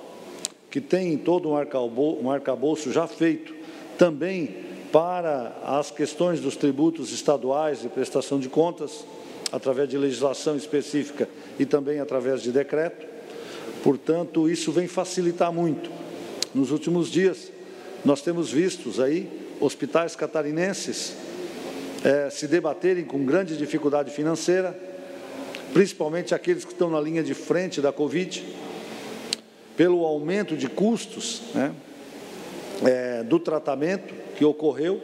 H: que tem todo um arcabouço já feito também para as questões dos tributos estaduais e prestação de contas, através de legislação específica e também através de decreto. Portanto, isso vem facilitar muito. Nos últimos dias, nós temos visto aí hospitais catarinenses é, se debaterem com grande dificuldade financeira, principalmente aqueles que estão na linha de frente da Covid, pelo aumento de custos né, é, do tratamento que ocorreu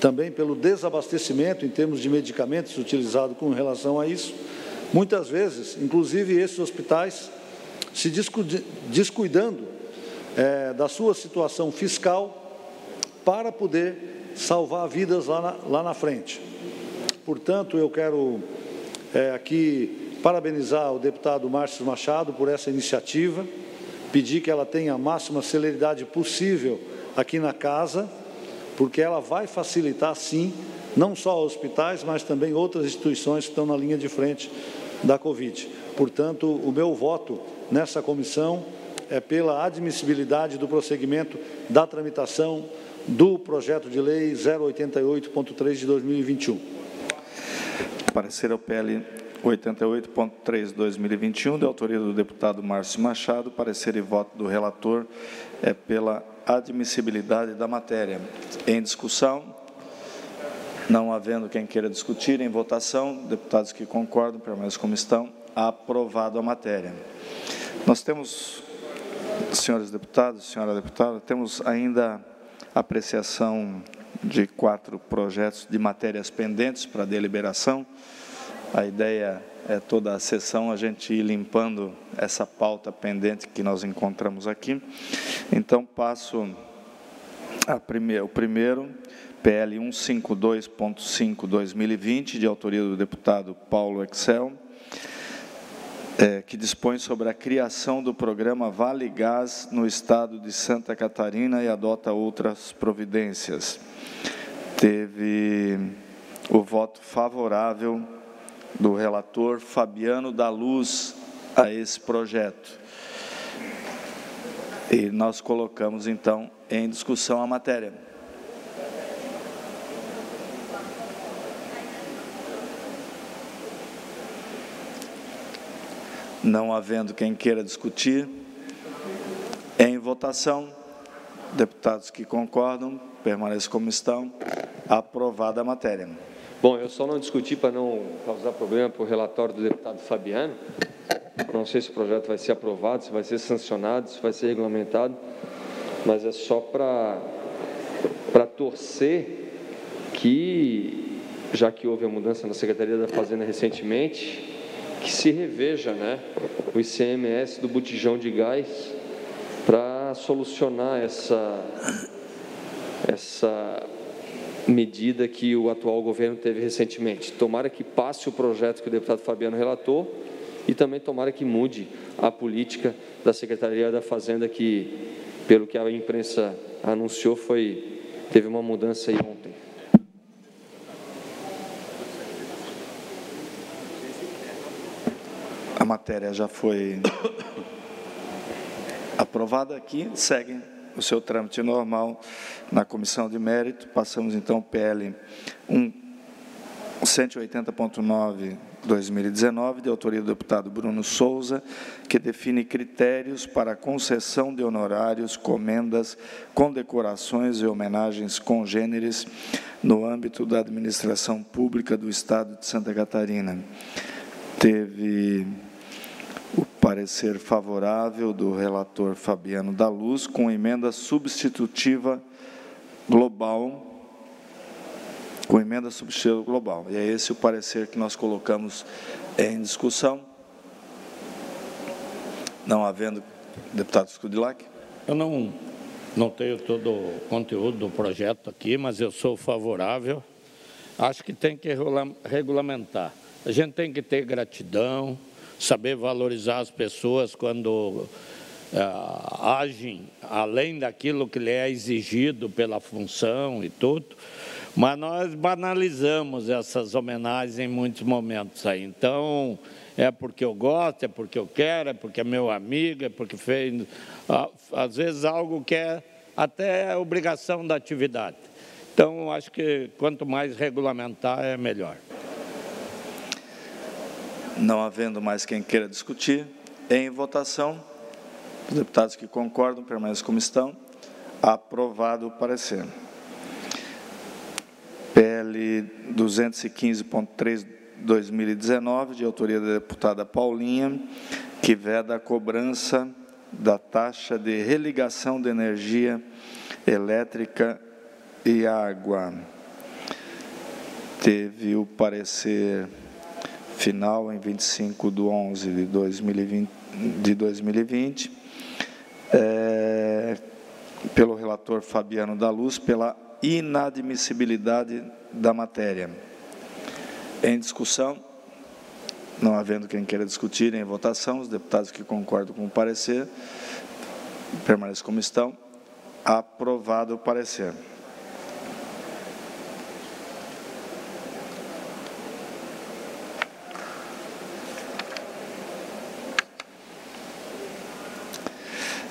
H: também pelo desabastecimento em termos de medicamentos utilizado com relação a isso. Muitas vezes, inclusive esses hospitais, se descuidando é, da sua situação fiscal para poder salvar vidas lá na, lá na frente. Portanto, eu quero é, aqui parabenizar o deputado Márcio Machado por essa iniciativa, pedir que ela tenha a máxima celeridade possível aqui na casa porque ela vai facilitar, sim, não só hospitais, mas também outras instituições que estão na linha de frente da Covid. Portanto, o meu voto nessa comissão é pela admissibilidade do prosseguimento da tramitação do projeto de lei 088.3 de 2021.
A: Parecer ao PL 88.3 2021, de autoria do deputado Márcio Machado, parecer e voto do relator é pela admissibilidade da matéria. Em discussão, não havendo quem queira discutir, em votação, deputados que concordam, permaneçam como estão, aprovado a matéria. Nós temos, senhores deputados, senhora deputada, temos ainda apreciação de quatro projetos de matérias pendentes para deliberação. A ideia é toda a sessão a gente ir limpando essa pauta pendente que nós encontramos aqui. Então, passo a primeir, o primeiro, PL 152.5-2020, de autoria do deputado Paulo Excel, é, que dispõe sobre a criação do programa Vale Gás no estado de Santa Catarina e adota outras providências. Teve o voto favorável do relator Fabiano da Luz a esse projeto. E nós colocamos, então, em discussão a matéria. Não havendo quem queira discutir, em votação, deputados que concordam, permaneçam como estão, aprovada a matéria.
B: Bom, eu só não discuti para não causar problema para o relatório do deputado Fabiano. Não sei se o projeto vai ser aprovado, se vai ser sancionado, se vai ser regulamentado, mas é só para, para torcer que, já que houve a mudança na Secretaria da Fazenda recentemente, que se reveja né, o ICMS do botijão de gás para solucionar essa, essa medida que o atual governo teve recentemente. Tomara que passe o projeto que o deputado Fabiano relatou e também tomara que mude a política da Secretaria da Fazenda, que, pelo que a imprensa anunciou, foi, teve uma mudança ontem.
A: Matéria já foi aprovada aqui, segue o seu trâmite normal na comissão de mérito. Passamos então PL 180.9 2019, de autoria do deputado Bruno Souza, que define critérios para concessão de honorários, comendas, condecorações e homenagens congêneres no âmbito da administração pública do Estado de Santa Catarina. Teve parecer favorável do relator Fabiano da Luz, com emenda substitutiva global, com emenda substitutiva global. E é esse o parecer que nós colocamos em discussão. Não havendo deputado Scudilac.
D: Eu não, não tenho todo o conteúdo do projeto aqui, mas eu sou favorável. Acho que tem que regulamentar. A gente tem que ter gratidão, saber valorizar as pessoas quando uh, agem além daquilo que lhe é exigido pela função e tudo. Mas nós banalizamos essas homenagens em muitos momentos aí. Então, é porque eu gosto, é porque eu quero, é porque é meu amigo, é porque fez. Uh, às vezes algo que é até obrigação da atividade. Então, acho que quanto mais regulamentar, é melhor.
A: Não havendo mais quem queira discutir, em votação, os deputados que concordam permanecem como estão. Aprovado o parecer. PL 215.3 2019, de autoria da deputada Paulinha, que veda a cobrança da taxa de religação de energia elétrica e água. Teve o parecer final em 25 de 11 de 2020, de 2020 é, pelo relator Fabiano da Luz, pela inadmissibilidade da matéria. Em discussão, não havendo quem queira discutir em votação, os deputados que concordam com o parecer permaneçam como estão. Aprovado o parecer.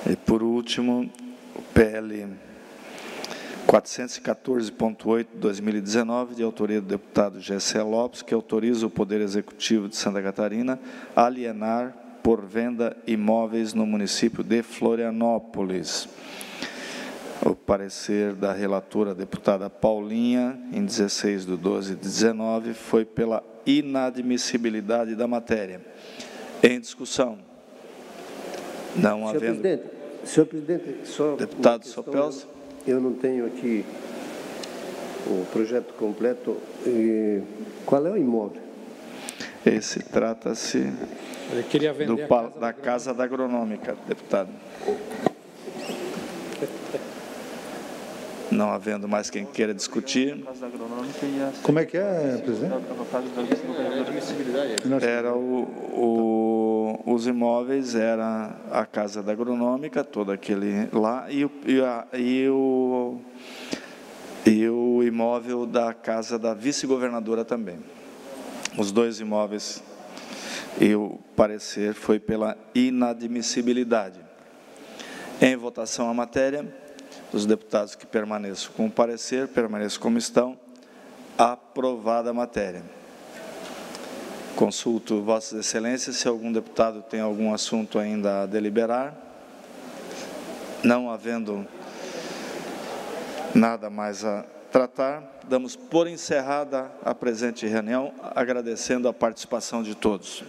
A: E por último, o PL 414.8 de 2019, de autoria do deputado Gessé Lopes, que autoriza o Poder Executivo de Santa Catarina a alienar por venda imóveis no município de Florianópolis. O parecer da relatora deputada Paulinha, em 16 de 12 de 19, foi pela inadmissibilidade da matéria. Em discussão. Não
I: Senhor
A: havendo.
I: Presidente, Senhor presidente, só
A: Deputado Sopelso.
I: Eu não tenho aqui o projeto completo. E qual é o imóvel?
A: Esse trata-se
C: casa
A: da Casa da Agronômica, deputado. Não havendo mais quem queira discutir.
H: Como é que é, presidente?
A: Era o, o, os imóveis, era a casa da agronômica, todo aquele lá, e o, e, a, e o, e o imóvel da casa da vice-governadora também. Os dois imóveis, e o parecer foi pela inadmissibilidade. Em votação a matéria, os deputados que permaneçam com o parecer, permaneçam como estão. Aprovada a matéria. Consulto Vossas Excelências se algum deputado tem algum assunto ainda a deliberar. Não havendo nada mais a tratar, damos por encerrada a presente reunião, agradecendo a participação de todos.